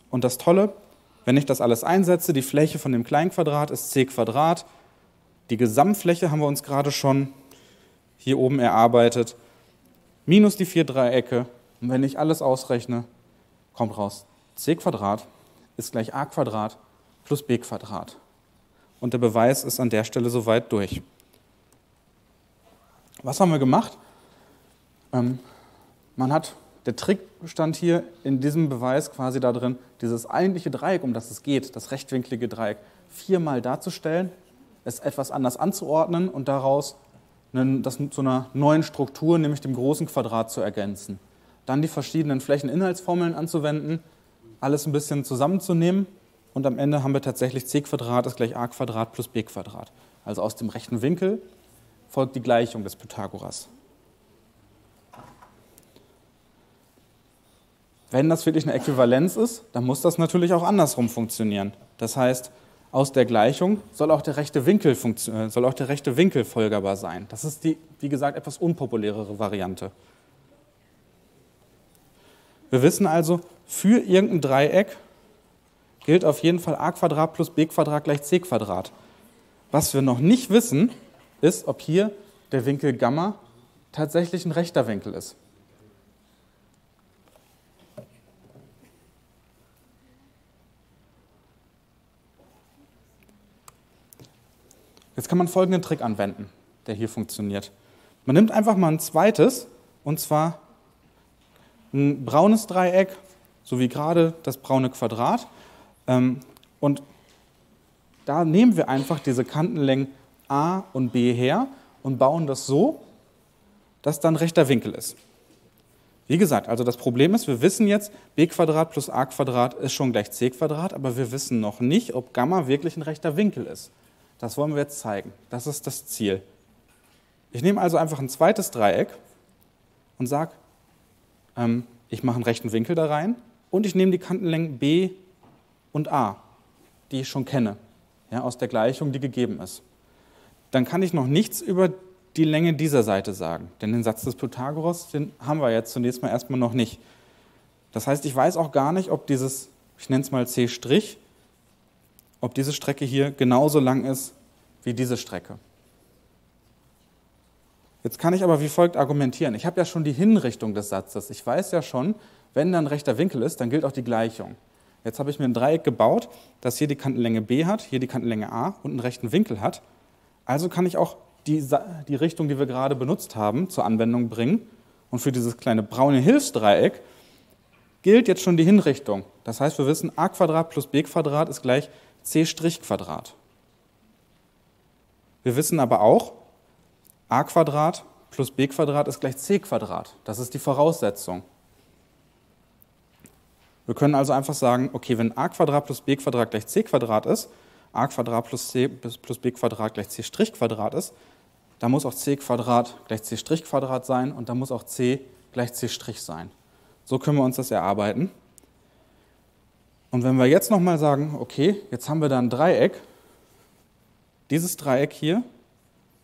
[SPEAKER 1] Und das Tolle, wenn ich das alles einsetze, die Fläche von dem kleinen Quadrat ist c Quadrat. Die Gesamtfläche haben wir uns gerade schon hier oben erarbeitet. Minus die vier Dreiecke. Und wenn ich alles ausrechne, kommt raus, c Quadrat ist gleich a Quadrat plus b Quadrat. Und der Beweis ist an der Stelle soweit durch. Was haben wir gemacht? Ähm, man hat, der Trick stand hier in diesem Beweis quasi da drin, dieses eigentliche Dreieck, um das es geht, das rechtwinklige Dreieck, viermal darzustellen, es etwas anders anzuordnen und daraus das zu einer neuen Struktur, nämlich dem großen Quadrat, zu ergänzen. Dann die verschiedenen Flächeninhaltsformeln anzuwenden, alles ein bisschen zusammenzunehmen und am Ende haben wir tatsächlich c Quadrat ist gleich a Quadrat plus b Quadrat. Also aus dem rechten Winkel folgt die Gleichung des Pythagoras. Wenn das wirklich eine Äquivalenz ist, dann muss das natürlich auch andersrum funktionieren. Das heißt, aus der Gleichung soll auch der rechte Winkel, äh, soll auch der rechte Winkel folgerbar sein. Das ist die, wie gesagt, etwas unpopulärere Variante. Wir wissen also, für irgendein Dreieck gilt auf jeden Fall a plus b gleich c Was wir noch nicht wissen, ist, ob hier der Winkel Gamma tatsächlich ein rechter Winkel ist. Jetzt kann man folgenden Trick anwenden, der hier funktioniert. Man nimmt einfach mal ein zweites, und zwar ein braunes Dreieck, so wie gerade das braune Quadrat, ähm, und da nehmen wir einfach diese Kantenlängen a und b her und bauen das so, dass dann rechter Winkel ist. Wie gesagt, also das Problem ist, wir wissen jetzt, b plus a ist schon gleich c aber wir wissen noch nicht, ob Gamma wirklich ein rechter Winkel ist. Das wollen wir jetzt zeigen. Das ist das Ziel. Ich nehme also einfach ein zweites Dreieck und sage, ähm, ich mache einen rechten Winkel da rein und ich nehme die Kantenlängen b und a, die ich schon kenne, ja, aus der Gleichung, die gegeben ist. Dann kann ich noch nichts über die Länge dieser Seite sagen, denn den Satz des Pythagoras, den haben wir jetzt zunächst mal erstmal noch nicht. Das heißt, ich weiß auch gar nicht, ob dieses, ich nenne es mal C', ob diese Strecke hier genauso lang ist wie diese Strecke. Jetzt kann ich aber wie folgt argumentieren. Ich habe ja schon die Hinrichtung des Satzes. Ich weiß ja schon, wenn da ein rechter Winkel ist, dann gilt auch die Gleichung. Jetzt habe ich mir ein Dreieck gebaut, das hier die Kantenlänge b hat, hier die Kantenlänge a und einen rechten Winkel hat. Also kann ich auch die, die Richtung, die wir gerade benutzt haben, zur Anwendung bringen. Und für dieses kleine braune Hilfsdreieck gilt jetzt schon die Hinrichtung. Das heißt, wir wissen, a plus b ist gleich c Quadrat. Wir wissen aber auch, a plus b ist gleich c Quadrat. Das ist die Voraussetzung. Wir können also einfach sagen, okay, wenn a plus b gleich c ist, a plus, c, plus b gleich c ist, da muss auch c gleich c sein und da muss auch c gleich c sein. So können wir uns das erarbeiten. Und wenn wir jetzt nochmal sagen, okay, jetzt haben wir da ein Dreieck, dieses Dreieck hier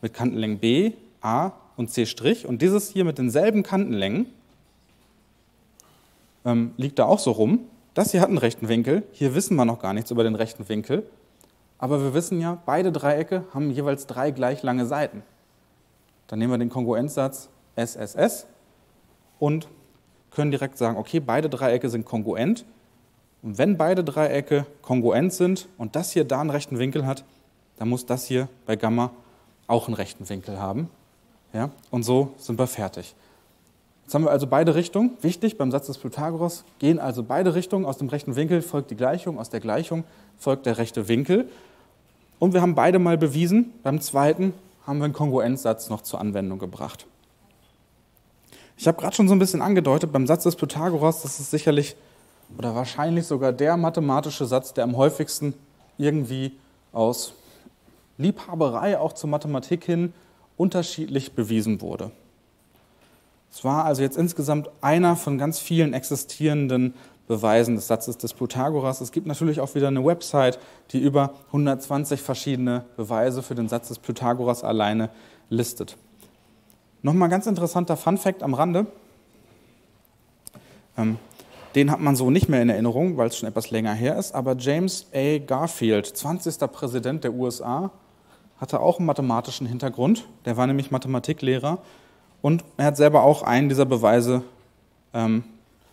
[SPEAKER 1] mit Kantenlängen b, a und c' und dieses hier mit denselben Kantenlängen ähm, liegt da auch so rum. Das hier hat einen rechten Winkel, hier wissen wir noch gar nichts über den rechten Winkel, aber wir wissen ja, beide Dreiecke haben jeweils drei gleich lange Seiten. Dann nehmen wir den Kongruenzsatz SSS und können direkt sagen, okay, beide Dreiecke sind kongruent. Und wenn beide Dreiecke kongruent sind und das hier da einen rechten Winkel hat, dann muss das hier bei Gamma auch einen rechten Winkel haben. Ja? Und so sind wir fertig. Jetzt haben wir also beide Richtungen. Wichtig beim Satz des Pythagoras gehen also beide Richtungen. Aus dem rechten Winkel folgt die Gleichung, aus der Gleichung folgt der rechte Winkel. Und wir haben beide mal bewiesen. Beim zweiten haben wir einen Kongruenzsatz noch zur Anwendung gebracht. Ich habe gerade schon so ein bisschen angedeutet, beim Satz des Pythagoras, das ist sicherlich oder wahrscheinlich sogar der mathematische Satz, der am häufigsten irgendwie aus Liebhaberei auch zur Mathematik hin unterschiedlich bewiesen wurde. Es war also jetzt insgesamt einer von ganz vielen existierenden Beweisen des Satzes des Pythagoras. Es gibt natürlich auch wieder eine Website, die über 120 verschiedene Beweise für den Satz des Pythagoras alleine listet. Nochmal ganz interessanter Fun fact am Rande. Ähm, den hat man so nicht mehr in Erinnerung, weil es schon etwas länger her ist, aber James A. Garfield, 20. Präsident der USA, hatte auch einen mathematischen Hintergrund. Der war nämlich Mathematiklehrer und er hat selber auch einen dieser Beweise ähm,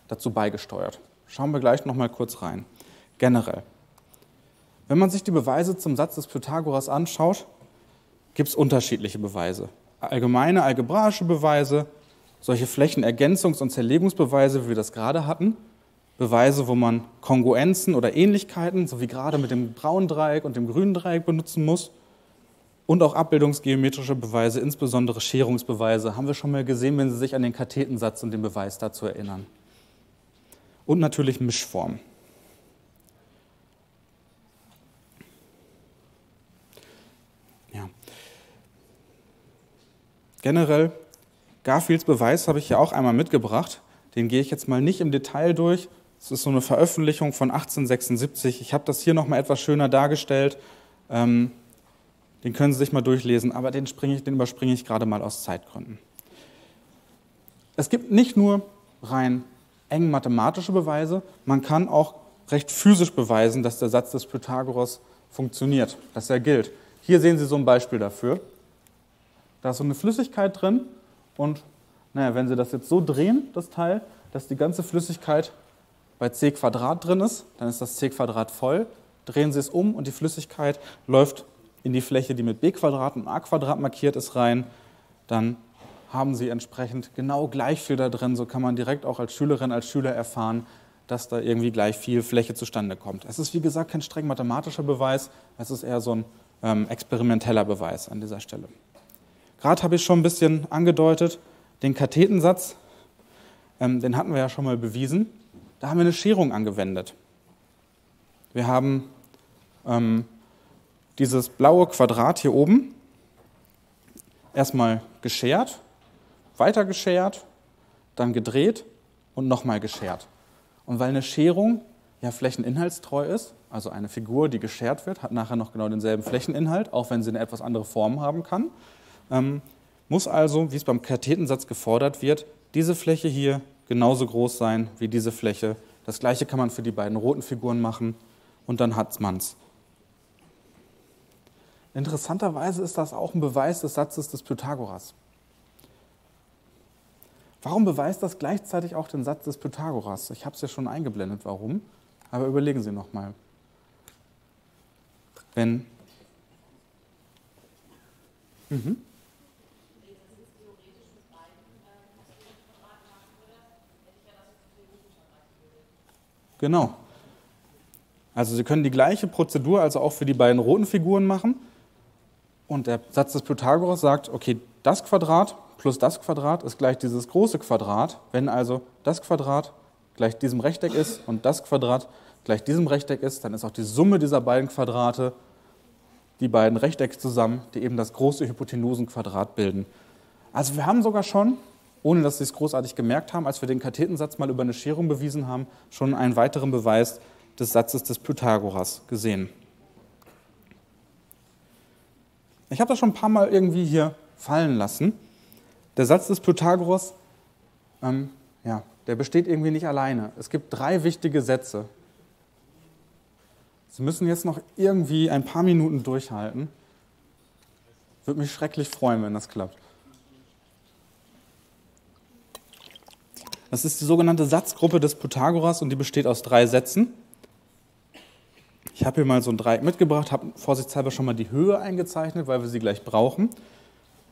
[SPEAKER 1] dazu beigesteuert. Schauen wir gleich noch mal kurz rein. Generell. Wenn man sich die Beweise zum Satz des Pythagoras anschaut, gibt es unterschiedliche Beweise. Allgemeine algebraische Beweise, solche Flächenergänzungs- und Zerlegungsbeweise, wie wir das gerade hatten, Beweise, wo man Kongruenzen oder Ähnlichkeiten, so wie gerade mit dem braunen Dreieck und dem grünen Dreieck benutzen muss, und auch abbildungsgeometrische Beweise, insbesondere Scherungsbeweise, haben wir schon mal gesehen, wenn Sie sich an den Kathetensatz und den Beweis dazu erinnern und natürlich Mischformen. Ja. Generell, Garfields Beweis habe ich ja auch einmal mitgebracht. Den gehe ich jetzt mal nicht im Detail durch. Es ist so eine Veröffentlichung von 1876. Ich habe das hier noch mal etwas schöner dargestellt. Ähm, den können Sie sich mal durchlesen, aber den, ich, den überspringe ich gerade mal aus Zeitgründen. Es gibt nicht nur rein eng mathematische Beweise, man kann auch recht physisch beweisen, dass der Satz des Pythagoras funktioniert, dass er gilt. Hier sehen Sie so ein Beispiel dafür. Da ist so eine Flüssigkeit drin und naja, wenn Sie das jetzt so drehen, das Teil, dass die ganze Flüssigkeit bei c Quadrat drin ist, dann ist das c Quadrat voll. Drehen Sie es um und die Flüssigkeit läuft in die Fläche, die mit b Quadrat und a Quadrat markiert ist, rein. Dann haben sie entsprechend genau gleich viel da drin. So kann man direkt auch als Schülerin, als Schüler erfahren, dass da irgendwie gleich viel Fläche zustande kommt. Es ist wie gesagt kein streng mathematischer Beweis, es ist eher so ein ähm, experimenteller Beweis an dieser Stelle. Gerade habe ich schon ein bisschen angedeutet, den Kathetensatz, ähm, den hatten wir ja schon mal bewiesen. Da haben wir eine Scherung angewendet. Wir haben ähm, dieses blaue Quadrat hier oben erstmal geschert, weiter geschert, dann gedreht und nochmal geschert. Und weil eine Scherung ja flächeninhaltstreu ist, also eine Figur, die geschert wird, hat nachher noch genau denselben Flächeninhalt, auch wenn sie eine etwas andere Form haben kann, ähm, muss also, wie es beim Kathetensatz gefordert wird, diese Fläche hier genauso groß sein wie diese Fläche. Das gleiche kann man für die beiden roten Figuren machen und dann hat man's. Interessanterweise ist das auch ein Beweis des Satzes des Pythagoras. Warum beweist das gleichzeitig auch den Satz des Pythagoras? Ich habe es ja schon eingeblendet, warum, aber überlegen Sie nochmal. Wenn. Mhm. Genau. Also Sie können die gleiche Prozedur also auch für die beiden roten Figuren machen. Und der Satz des Pythagoras sagt, okay, das Quadrat plus das Quadrat ist gleich dieses große Quadrat. Wenn also das Quadrat gleich diesem Rechteck ist und das Quadrat gleich diesem Rechteck ist, dann ist auch die Summe dieser beiden Quadrate die beiden Rechtecke zusammen, die eben das große Hypotenusenquadrat bilden. Also wir haben sogar schon, ohne dass Sie es großartig gemerkt haben, als wir den Kathetensatz mal über eine Scherung bewiesen haben, schon einen weiteren Beweis des Satzes des Pythagoras gesehen. Ich habe das schon ein paar Mal irgendwie hier fallen lassen. Der Satz des Pythagoras, ähm, ja, der besteht irgendwie nicht alleine. Es gibt drei wichtige Sätze. Sie müssen jetzt noch irgendwie ein paar Minuten durchhalten. Würde mich schrecklich freuen, wenn das klappt. Das ist die sogenannte Satzgruppe des Pythagoras und die besteht aus drei Sätzen. Ich habe hier mal so ein Dreieck mitgebracht, habe vorsichtshalber schon mal die Höhe eingezeichnet, weil wir sie gleich brauchen.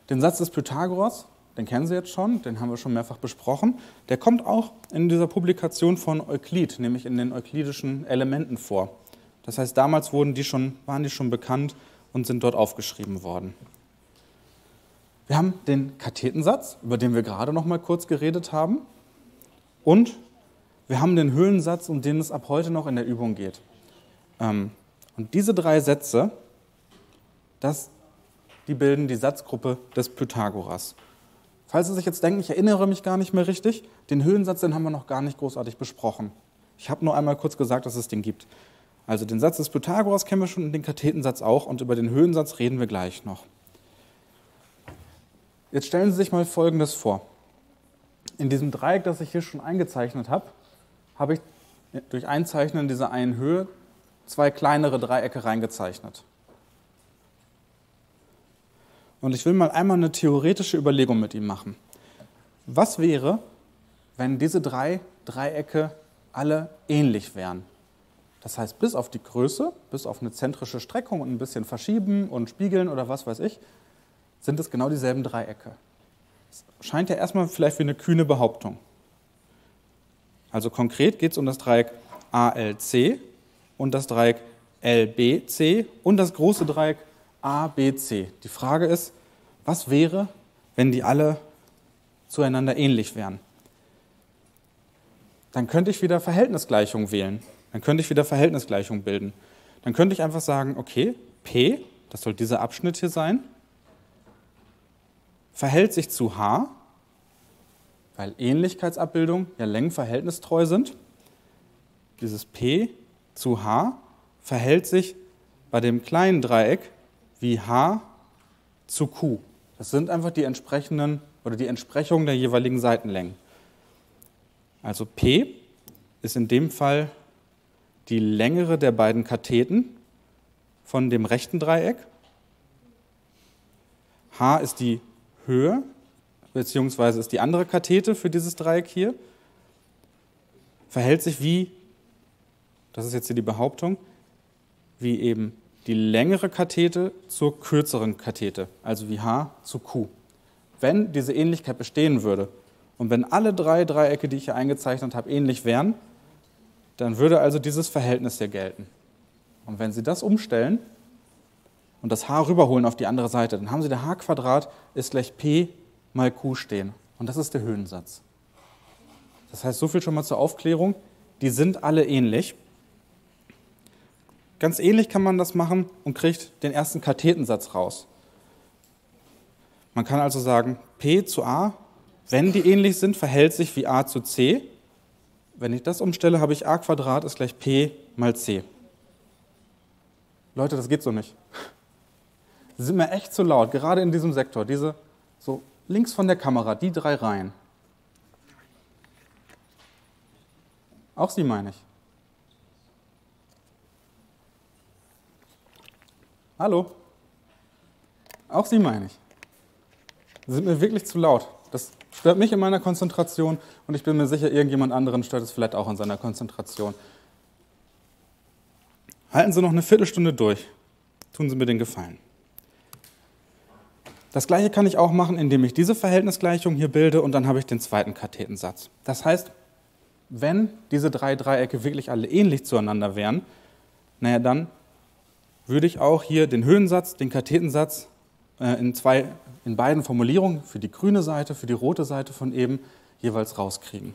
[SPEAKER 1] Den Satz des Pythagoras, den kennen Sie jetzt schon, den haben wir schon mehrfach besprochen. Der kommt auch in dieser Publikation von Euklid, nämlich in den euklidischen Elementen vor. Das heißt, damals wurden die schon, waren die schon bekannt und sind dort aufgeschrieben worden. Wir haben den Kathetensatz, über den wir gerade noch mal kurz geredet haben. Und wir haben den Höhlensatz, um den es ab heute noch in der Übung geht. Ähm, und diese drei Sätze, das, die bilden die Satzgruppe des Pythagoras. Falls Sie sich jetzt denken, ich erinnere mich gar nicht mehr richtig, den Höhensatz, den haben wir noch gar nicht großartig besprochen. Ich habe nur einmal kurz gesagt, dass es den gibt. Also den Satz des Pythagoras kennen wir schon und den Kathetensatz auch und über den Höhensatz reden wir gleich noch. Jetzt stellen Sie sich mal Folgendes vor. In diesem Dreieck, das ich hier schon eingezeichnet habe, habe ich durch Einzeichnen dieser einen Höhe zwei kleinere Dreiecke reingezeichnet. Und ich will mal einmal eine theoretische Überlegung mit ihm machen. Was wäre, wenn diese drei Dreiecke alle ähnlich wären? Das heißt, bis auf die Größe, bis auf eine zentrische Streckung und ein bisschen verschieben und spiegeln oder was weiß ich, sind es genau dieselben Dreiecke. Scheint ja erstmal vielleicht wie eine kühne Behauptung. Also konkret geht es um das Dreieck ALC und das Dreieck LBC und das große Dreieck ABC. Die Frage ist, was wäre, wenn die alle zueinander ähnlich wären? Dann könnte ich wieder Verhältnisgleichung wählen. Dann könnte ich wieder Verhältnisgleichung bilden. Dann könnte ich einfach sagen, okay, P, das soll dieser Abschnitt hier sein, verhält sich zu H, weil Ähnlichkeitsabbildungen ja längenverhältnistreu sind. Dieses P zu H verhält sich bei dem kleinen Dreieck wie H zu Q. Das sind einfach die entsprechenden oder die Entsprechungen der jeweiligen Seitenlängen. Also P ist in dem Fall die längere der beiden Katheten von dem rechten Dreieck. H ist die Höhe, beziehungsweise ist die andere Kathete für dieses Dreieck hier. Verhält sich wie das ist jetzt hier die Behauptung, wie eben die längere Kathete zur kürzeren Kathete, also wie H zu Q. Wenn diese Ähnlichkeit bestehen würde und wenn alle drei Dreiecke, die ich hier eingezeichnet habe, ähnlich wären, Dann würde also dieses Verhältnis hier gelten. Und wenn Sie das umstellen und das h rüberholen auf die andere Seite, dann haben Sie der h ist gleich p mal q stehen. Und das ist der Höhensatz. Das heißt, so viel schon mal zur Aufklärung. Die sind alle ähnlich. Ganz ähnlich kann man das machen und kriegt den ersten Kathetensatz raus. Man kann also sagen, P zu A, wenn die ähnlich sind, verhält sich wie A zu C. Wenn ich das umstelle, habe ich A Quadrat ist gleich P mal C. Leute, das geht so nicht. Sie sind mir echt zu laut, gerade in diesem Sektor. Diese, so links von der Kamera, die drei Reihen. Auch Sie meine ich. Hallo? Auch Sie meine ich. Sie sind mir wirklich zu laut. Das stört mich in meiner Konzentration und ich bin mir sicher, irgendjemand anderen stört es vielleicht auch in seiner Konzentration. Halten Sie noch eine Viertelstunde durch. Tun Sie mir den Gefallen. Das gleiche kann ich auch machen, indem ich diese Verhältnisgleichung hier bilde und dann habe ich den zweiten Kathetensatz. Das heißt, wenn diese drei Dreiecke wirklich alle ähnlich zueinander wären, naja, dann würde ich auch hier den Höhensatz, den Kathetensatz äh, in, zwei, in beiden Formulierungen, für die grüne Seite, für die rote Seite von eben, jeweils rauskriegen.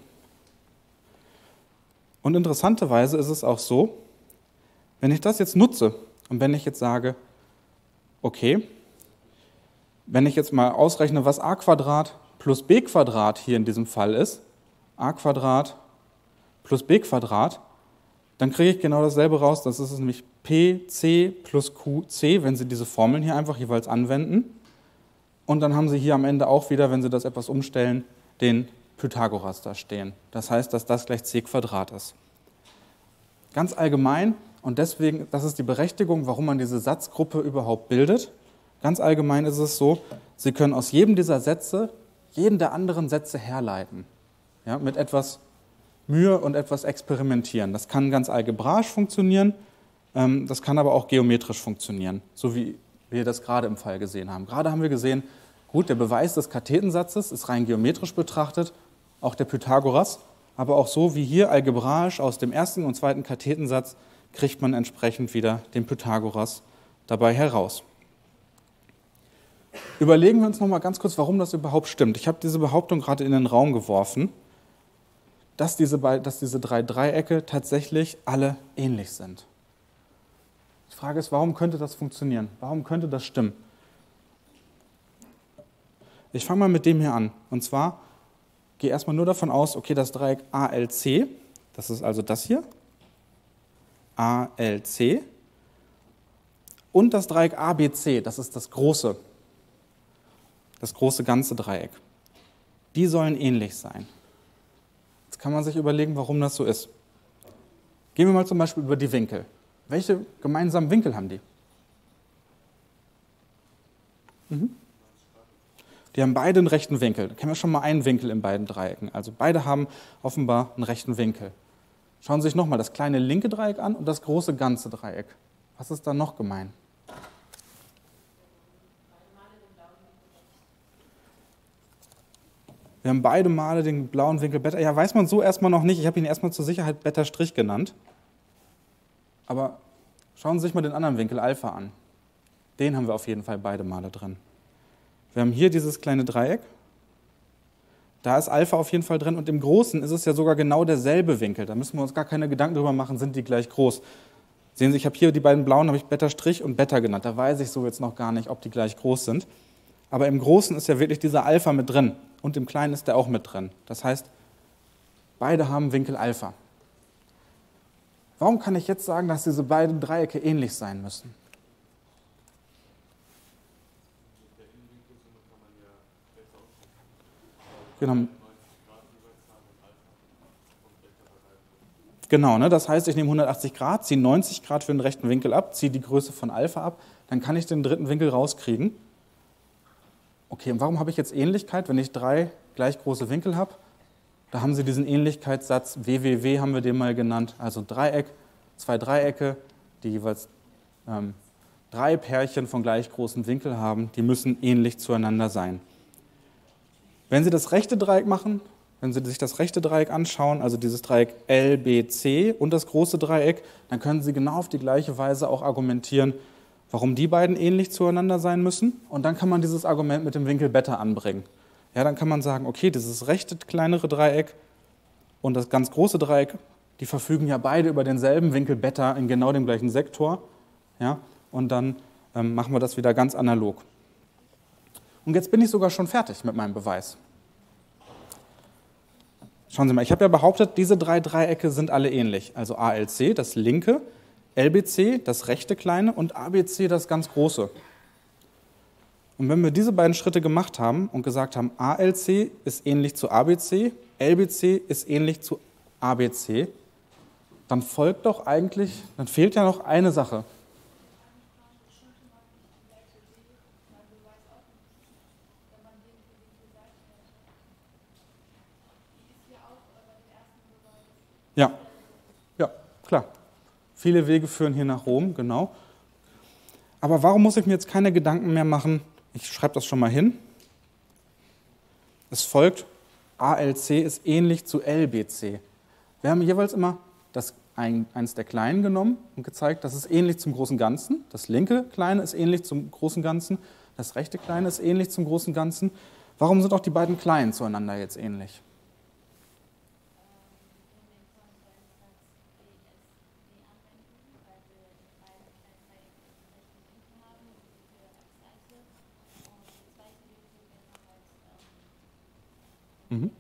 [SPEAKER 1] Und interessanterweise ist es auch so, wenn ich das jetzt nutze und wenn ich jetzt sage, okay, wenn ich jetzt mal ausrechne, was a Quadrat plus b Quadrat hier in diesem Fall ist, a Quadrat plus b Quadrat, dann kriege ich genau dasselbe raus. Das ist nämlich pc plus qc, wenn Sie diese Formeln hier einfach jeweils anwenden. Und dann haben Sie hier am Ende auch wieder, wenn Sie das etwas umstellen, den Pythagoras da stehen. Das heißt, dass das gleich c Quadrat ist. Ganz allgemein, und deswegen, das ist die Berechtigung, warum man diese Satzgruppe überhaupt bildet. Ganz allgemein ist es so, Sie können aus jedem dieser Sätze jeden der anderen Sätze herleiten. Ja, mit etwas Mühe und etwas experimentieren. Das kann ganz algebraisch funktionieren, ähm, das kann aber auch geometrisch funktionieren, so wie wir das gerade im Fall gesehen haben. Gerade haben wir gesehen, gut, der Beweis des Kathensatzes ist rein geometrisch betrachtet, auch der Pythagoras, aber auch so wie hier algebraisch aus dem ersten und zweiten Kathetensatz kriegt man entsprechend wieder den Pythagoras dabei heraus. Überlegen wir uns noch mal ganz kurz, warum das überhaupt stimmt. Ich habe diese Behauptung gerade in den Raum geworfen dass diese, dass diese drei Dreiecke tatsächlich alle ähnlich sind. Die Frage ist, warum könnte das funktionieren? Warum könnte das stimmen? Ich fange mal mit dem hier an. Und zwar gehe erstmal nur davon aus, okay, das Dreieck ALC, das ist also das hier, ALC, und das Dreieck ABC, das ist das große, das große ganze Dreieck. Die sollen ähnlich sein kann man sich überlegen, warum das so ist. Gehen wir mal zum Beispiel über die Winkel. Welche gemeinsamen Winkel haben die? Mhm. Die haben beide einen rechten Winkel. Da kennen wir schon mal einen Winkel in beiden Dreiecken. Also beide haben offenbar einen rechten Winkel. Schauen Sie sich nochmal das kleine linke Dreieck an und das große ganze Dreieck. Was ist da noch gemein? Wir haben beide Male den blauen Winkel Beta. Ja, weiß man so erstmal noch nicht. Ich habe ihn erstmal zur Sicherheit Beta-Strich genannt. Aber schauen Sie sich mal den anderen Winkel Alpha an. Den haben wir auf jeden Fall beide Male drin. Wir haben hier dieses kleine Dreieck. Da ist Alpha auf jeden Fall drin und im Großen ist es ja sogar genau derselbe Winkel. Da müssen wir uns gar keine Gedanken drüber machen, sind die gleich groß. Sehen Sie, ich habe hier die beiden blauen, habe ich Beta-Strich und Beta genannt. Da weiß ich so jetzt noch gar nicht, ob die gleich groß sind. Aber im Großen ist ja wirklich dieser Alpha mit drin und im Kleinen ist der auch mit drin. Das heißt, beide haben Winkel Alpha. Warum kann ich jetzt sagen, dass diese beiden Dreiecke ähnlich sein müssen? Genau. Genau, ne? das heißt, ich nehme 180 Grad, ziehe 90 Grad für den rechten Winkel ab, ziehe die Größe von Alpha ab, dann kann ich den dritten Winkel rauskriegen. Okay, und warum habe ich jetzt Ähnlichkeit, wenn ich drei gleich große Winkel habe? Da haben Sie diesen Ähnlichkeitssatz, WWW haben wir den mal genannt, also Dreieck, zwei Dreiecke, die jeweils ähm, drei Pärchen von gleich großen Winkel haben, die müssen ähnlich zueinander sein. Wenn Sie das rechte Dreieck machen, wenn Sie sich das rechte Dreieck anschauen, also dieses Dreieck LBC und das große Dreieck, dann können Sie genau auf die gleiche Weise auch argumentieren, warum die beiden ähnlich zueinander sein müssen. Und dann kann man dieses Argument mit dem Winkel Beta anbringen. Ja, dann kann man sagen, okay, dieses rechte kleinere Dreieck und das ganz große Dreieck, die verfügen ja beide über denselben Winkel Beta in genau dem gleichen Sektor. Ja, und dann ähm, machen wir das wieder ganz analog. Und jetzt bin ich sogar schon fertig mit meinem Beweis. Schauen Sie mal, ich habe ja behauptet, diese drei Dreiecke sind alle ähnlich. Also ALC, das linke, LBC, das rechte kleine und ABC, das ganz große. Und wenn wir diese beiden Schritte gemacht haben und gesagt haben, ALC ist ähnlich zu ABC, LBC ist ähnlich zu ABC, dann folgt doch eigentlich, dann fehlt ja noch eine Sache. Ja. Viele Wege führen hier nach Rom, genau. Aber warum muss ich mir jetzt keine Gedanken mehr machen? Ich schreibe das schon mal hin. Es folgt, ALC ist ähnlich zu LBC. Wir haben jeweils immer das eins der Kleinen genommen und gezeigt, das ist ähnlich zum großen Ganzen. Das linke Kleine ist ähnlich zum großen Ganzen. Das rechte Kleine ist ähnlich zum großen Ganzen. Warum sind auch die beiden Kleinen zueinander jetzt ähnlich? Mhm.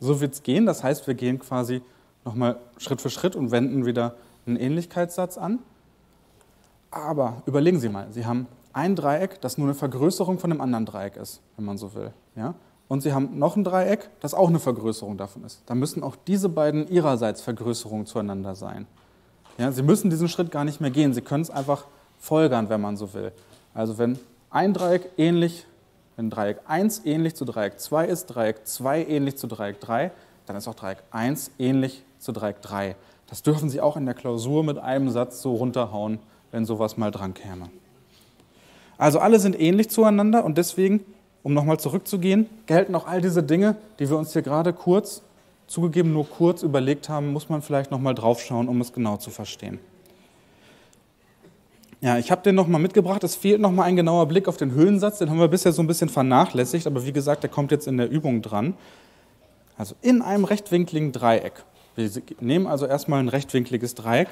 [SPEAKER 1] So wird es gehen. Das heißt, wir gehen quasi nochmal Schritt für Schritt und wenden wieder einen Ähnlichkeitssatz an. Aber überlegen Sie mal, Sie haben ein Dreieck, das nur eine Vergrößerung von einem anderen Dreieck ist, wenn man so will. Ja? Und Sie haben noch ein Dreieck, das auch eine Vergrößerung davon ist. Dann müssen auch diese beiden ihrerseits Vergrößerungen zueinander sein. Ja, Sie müssen diesen Schritt gar nicht mehr gehen. Sie können es einfach folgern, wenn man so will. Also wenn ein Dreieck ähnlich, wenn Dreieck 1 ähnlich zu Dreieck 2 ist, Dreieck 2 ähnlich zu Dreieck 3, dann ist auch Dreieck 1 ähnlich zu Dreieck 3. Das dürfen Sie auch in der Klausur mit einem Satz so runterhauen, wenn sowas mal dran käme. Also alle sind ähnlich zueinander und deswegen, um nochmal zurückzugehen, gelten auch all diese Dinge, die wir uns hier gerade kurz zugegeben nur kurz überlegt haben, muss man vielleicht nochmal draufschauen, um es genau zu verstehen. Ja, ich habe den nochmal mitgebracht. Es fehlt nochmal ein genauer Blick auf den Höhensatz. Den haben wir bisher so ein bisschen vernachlässigt, aber wie gesagt, der kommt jetzt in der Übung dran. Also in einem rechtwinkligen Dreieck, wir nehmen also erstmal ein rechtwinkliges Dreieck,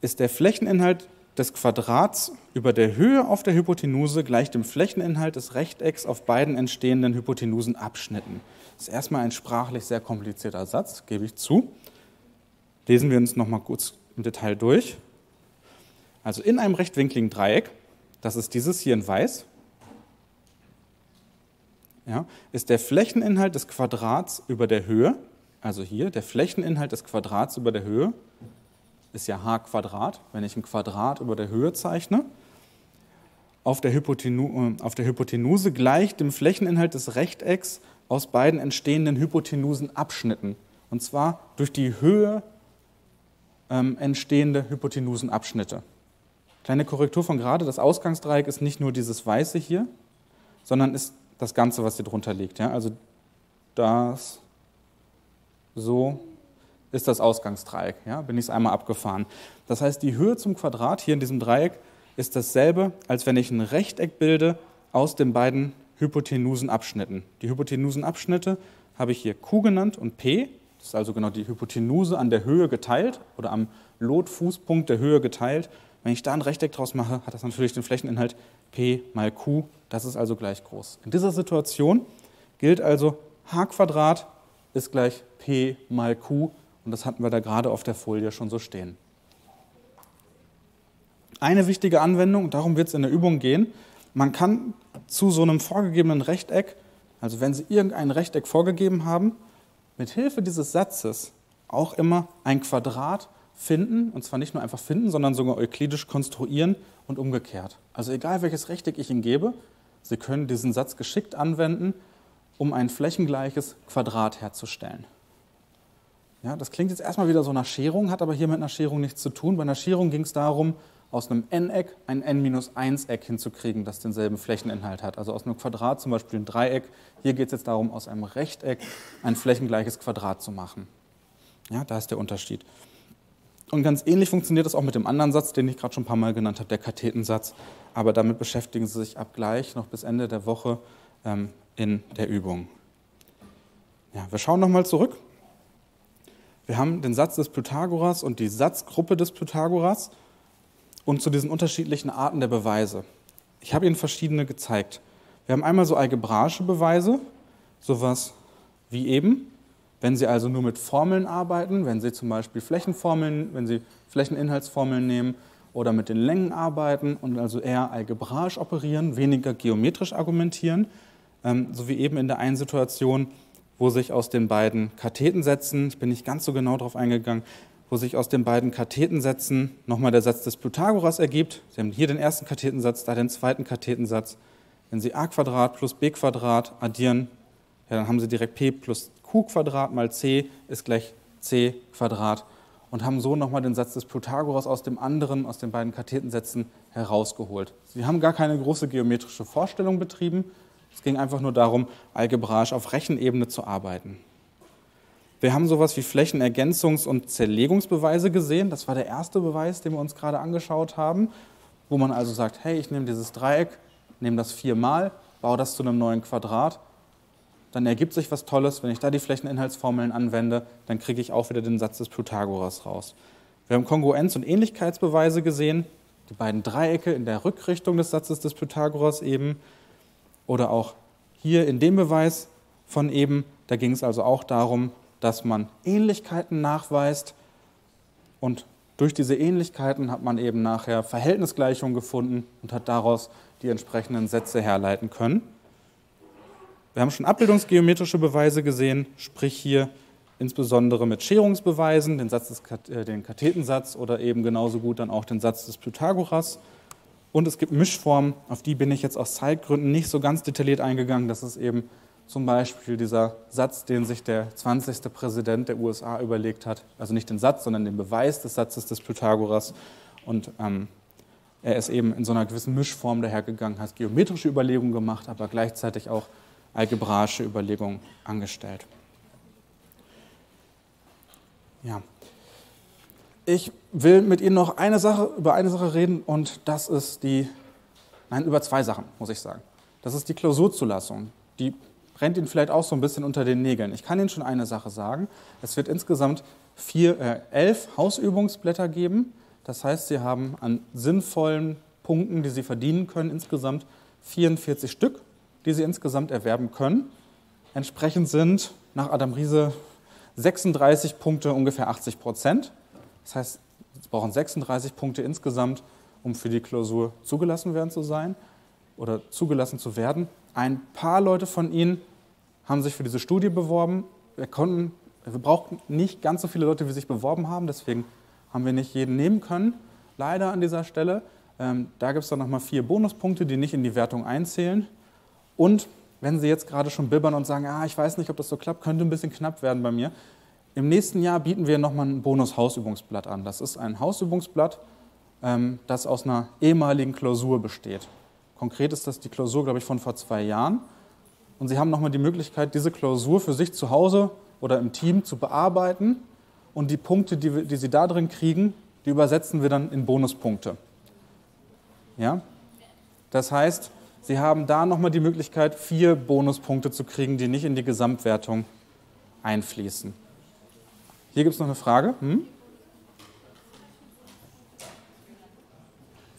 [SPEAKER 1] ist der Flächeninhalt des Quadrats über der Höhe auf der Hypotenuse gleich dem Flächeninhalt des Rechtecks auf beiden entstehenden Hypotenusenabschnitten. Das ist erstmal ein sprachlich sehr komplizierter Satz, gebe ich zu. Lesen wir uns nochmal kurz im Detail durch. Also in einem rechtwinkligen Dreieck, das ist dieses hier in weiß, ja, ist der Flächeninhalt des Quadrats über der Höhe, also hier, der Flächeninhalt des Quadrats über der Höhe, ist ja h Quadrat, wenn ich ein Quadrat über der Höhe zeichne, auf der, Hypotenu auf der Hypotenuse gleich dem Flächeninhalt des Rechtecks aus beiden entstehenden Hypotenusenabschnitten. Und zwar durch die Höhe ähm, entstehende Hypotenusenabschnitte. Kleine Korrektur von gerade, das Ausgangsdreieck ist nicht nur dieses Weiße hier, sondern ist das Ganze, was hier drunter liegt. Ja? Also das, so ist das Ausgangsdreieck. Ja? Bin ich es einmal abgefahren. Das heißt, die Höhe zum Quadrat hier in diesem Dreieck ist dasselbe, als wenn ich ein Rechteck bilde aus den beiden Hypotenusenabschnitten. Die Hypotenusenabschnitte habe ich hier Q genannt und P. Das ist also genau die Hypotenuse an der Höhe geteilt oder am Lotfußpunkt der Höhe geteilt. Wenn ich da ein Rechteck draus mache, hat das natürlich den Flächeninhalt P mal Q. Das ist also gleich groß. In dieser Situation gilt also h ist gleich P mal Q und das hatten wir da gerade auf der Folie schon so stehen. Eine wichtige Anwendung, darum wird es in der Übung gehen, man kann zu so einem vorgegebenen Rechteck, also wenn Sie irgendein Rechteck vorgegeben haben, mit Hilfe dieses Satzes auch immer ein Quadrat finden, und zwar nicht nur einfach finden, sondern sogar euklidisch konstruieren und umgekehrt. Also egal welches Rechteck ich Ihnen gebe, Sie können diesen Satz geschickt anwenden, um ein flächengleiches Quadrat herzustellen. Ja, das klingt jetzt erstmal wieder so nach Scherung, hat aber hier mit einer Scherung nichts zu tun. Bei einer Scherung ging es darum, aus einem n-Eck ein n-1-Eck hinzukriegen, das denselben Flächeninhalt hat. Also aus einem Quadrat zum Beispiel ein Dreieck. Hier geht es jetzt darum, aus einem Rechteck ein flächengleiches Quadrat zu machen. Ja, da ist der Unterschied. Und ganz ähnlich funktioniert das auch mit dem anderen Satz, den ich gerade schon ein paar Mal genannt habe, der Kathetensatz. Aber damit beschäftigen Sie sich ab gleich noch bis Ende der Woche ähm, in der Übung. Ja, wir schauen nochmal zurück. Wir haben den Satz des Pythagoras und die Satzgruppe des Pythagoras und zu diesen unterschiedlichen Arten der Beweise. Ich habe Ihnen verschiedene gezeigt. Wir haben einmal so algebraische Beweise, sowas wie eben, wenn Sie also nur mit Formeln arbeiten, wenn Sie zum Beispiel Flächenformeln, wenn Sie Flächeninhaltsformeln nehmen oder mit den Längen arbeiten und also eher algebraisch operieren, weniger geometrisch argumentieren, ähm, so wie eben in der einen Situation, wo sich aus den beiden Kathetensätzen, ich bin nicht ganz so genau darauf eingegangen, wo sich aus den beiden Kathetensätzen nochmal der Satz des Pythagoras ergibt. Sie haben hier den ersten Kathetensatz, da den zweiten Kathetensatz. Wenn Sie a Quadrat plus b Quadrat addieren, ja, dann haben Sie direkt p plus q Quadrat mal c ist gleich c Quadrat und haben so nochmal den Satz des Pythagoras aus dem anderen, aus den beiden Kathetensätzen herausgeholt. Sie haben gar keine große geometrische Vorstellung betrieben, es ging einfach nur darum, algebraisch auf Rechenebene zu arbeiten. Wir haben sowas wie Flächenergänzungs- und Zerlegungsbeweise gesehen. Das war der erste Beweis, den wir uns gerade angeschaut haben, wo man also sagt, hey, ich nehme dieses Dreieck, nehme das viermal, baue das zu einem neuen Quadrat. Dann ergibt sich was Tolles. Wenn ich da die Flächeninhaltsformeln anwende, dann kriege ich auch wieder den Satz des Pythagoras raus. Wir haben Kongruenz- und Ähnlichkeitsbeweise gesehen, die beiden Dreiecke in der Rückrichtung des Satzes des Pythagoras eben. Oder auch hier in dem Beweis von eben, da ging es also auch darum, dass man Ähnlichkeiten nachweist und durch diese Ähnlichkeiten hat man eben nachher Verhältnisgleichungen gefunden und hat daraus die entsprechenden Sätze herleiten können. Wir haben schon abbildungsgeometrische Beweise gesehen, sprich hier insbesondere mit Scherungsbeweisen, den, Satz des, äh, den Kathetensatz oder eben genauso gut dann auch den Satz des Pythagoras. Und es gibt Mischformen, auf die bin ich jetzt aus Zeitgründen nicht so ganz detailliert eingegangen. Das ist eben zum Beispiel dieser Satz, den sich der 20. Präsident der USA überlegt hat. Also nicht den Satz, sondern den Beweis des Satzes des Pythagoras. Und ähm, er ist eben in so einer gewissen Mischform dahergegangen, hat geometrische Überlegungen gemacht, aber gleichzeitig auch algebraische Überlegungen angestellt. Ja. Ich will mit Ihnen noch eine Sache, über eine Sache reden und das ist die, nein, über zwei Sachen, muss ich sagen. Das ist die Klausurzulassung. Die brennt Ihnen vielleicht auch so ein bisschen unter den Nägeln. Ich kann Ihnen schon eine Sache sagen. Es wird insgesamt vier, äh, elf Hausübungsblätter geben. Das heißt, Sie haben an sinnvollen Punkten, die Sie verdienen können, insgesamt 44 Stück, die Sie insgesamt erwerben können. Entsprechend sind nach Adam Riese 36 Punkte ungefähr 80 Prozent. Das heißt, Sie brauchen 36 Punkte insgesamt, um für die Klausur zugelassen werden zu sein oder zugelassen zu werden. Ein paar Leute von Ihnen haben sich für diese Studie beworben. Wir, konnten, wir brauchten nicht ganz so viele Leute, wie sich beworben haben, deswegen haben wir nicht jeden nehmen können, leider an dieser Stelle. Ähm, da gibt es dann nochmal vier Bonuspunkte, die nicht in die Wertung einzählen. Und wenn Sie jetzt gerade schon bibbern und sagen, ah, ich weiß nicht, ob das so klappt, könnte ein bisschen knapp werden bei mir, im nächsten Jahr bieten wir nochmal ein Bonus-Hausübungsblatt an. Das ist ein Hausübungsblatt, ähm, das aus einer ehemaligen Klausur besteht. Konkret ist das die Klausur, glaube ich, von vor zwei Jahren. Und Sie haben nochmal die Möglichkeit, diese Klausur für sich zu Hause oder im Team zu bearbeiten. Und die Punkte, die, die Sie da drin kriegen, die übersetzen wir dann in Bonuspunkte. Ja? Das heißt, Sie haben da nochmal die Möglichkeit, vier Bonuspunkte zu kriegen, die nicht in die Gesamtwertung einfließen. Hier gibt es noch eine Frage. Hm?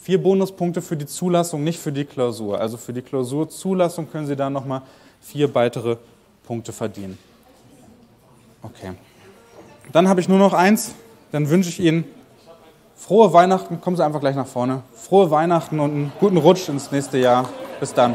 [SPEAKER 1] Vier Bonuspunkte für die Zulassung, nicht für die Klausur. Also für die Klausurzulassung können Sie da nochmal vier weitere Punkte verdienen. Okay. Dann habe ich nur noch eins. Dann wünsche ich Ihnen frohe Weihnachten. Kommen Sie einfach gleich nach vorne. Frohe Weihnachten und einen guten Rutsch ins nächste Jahr. Bis dann.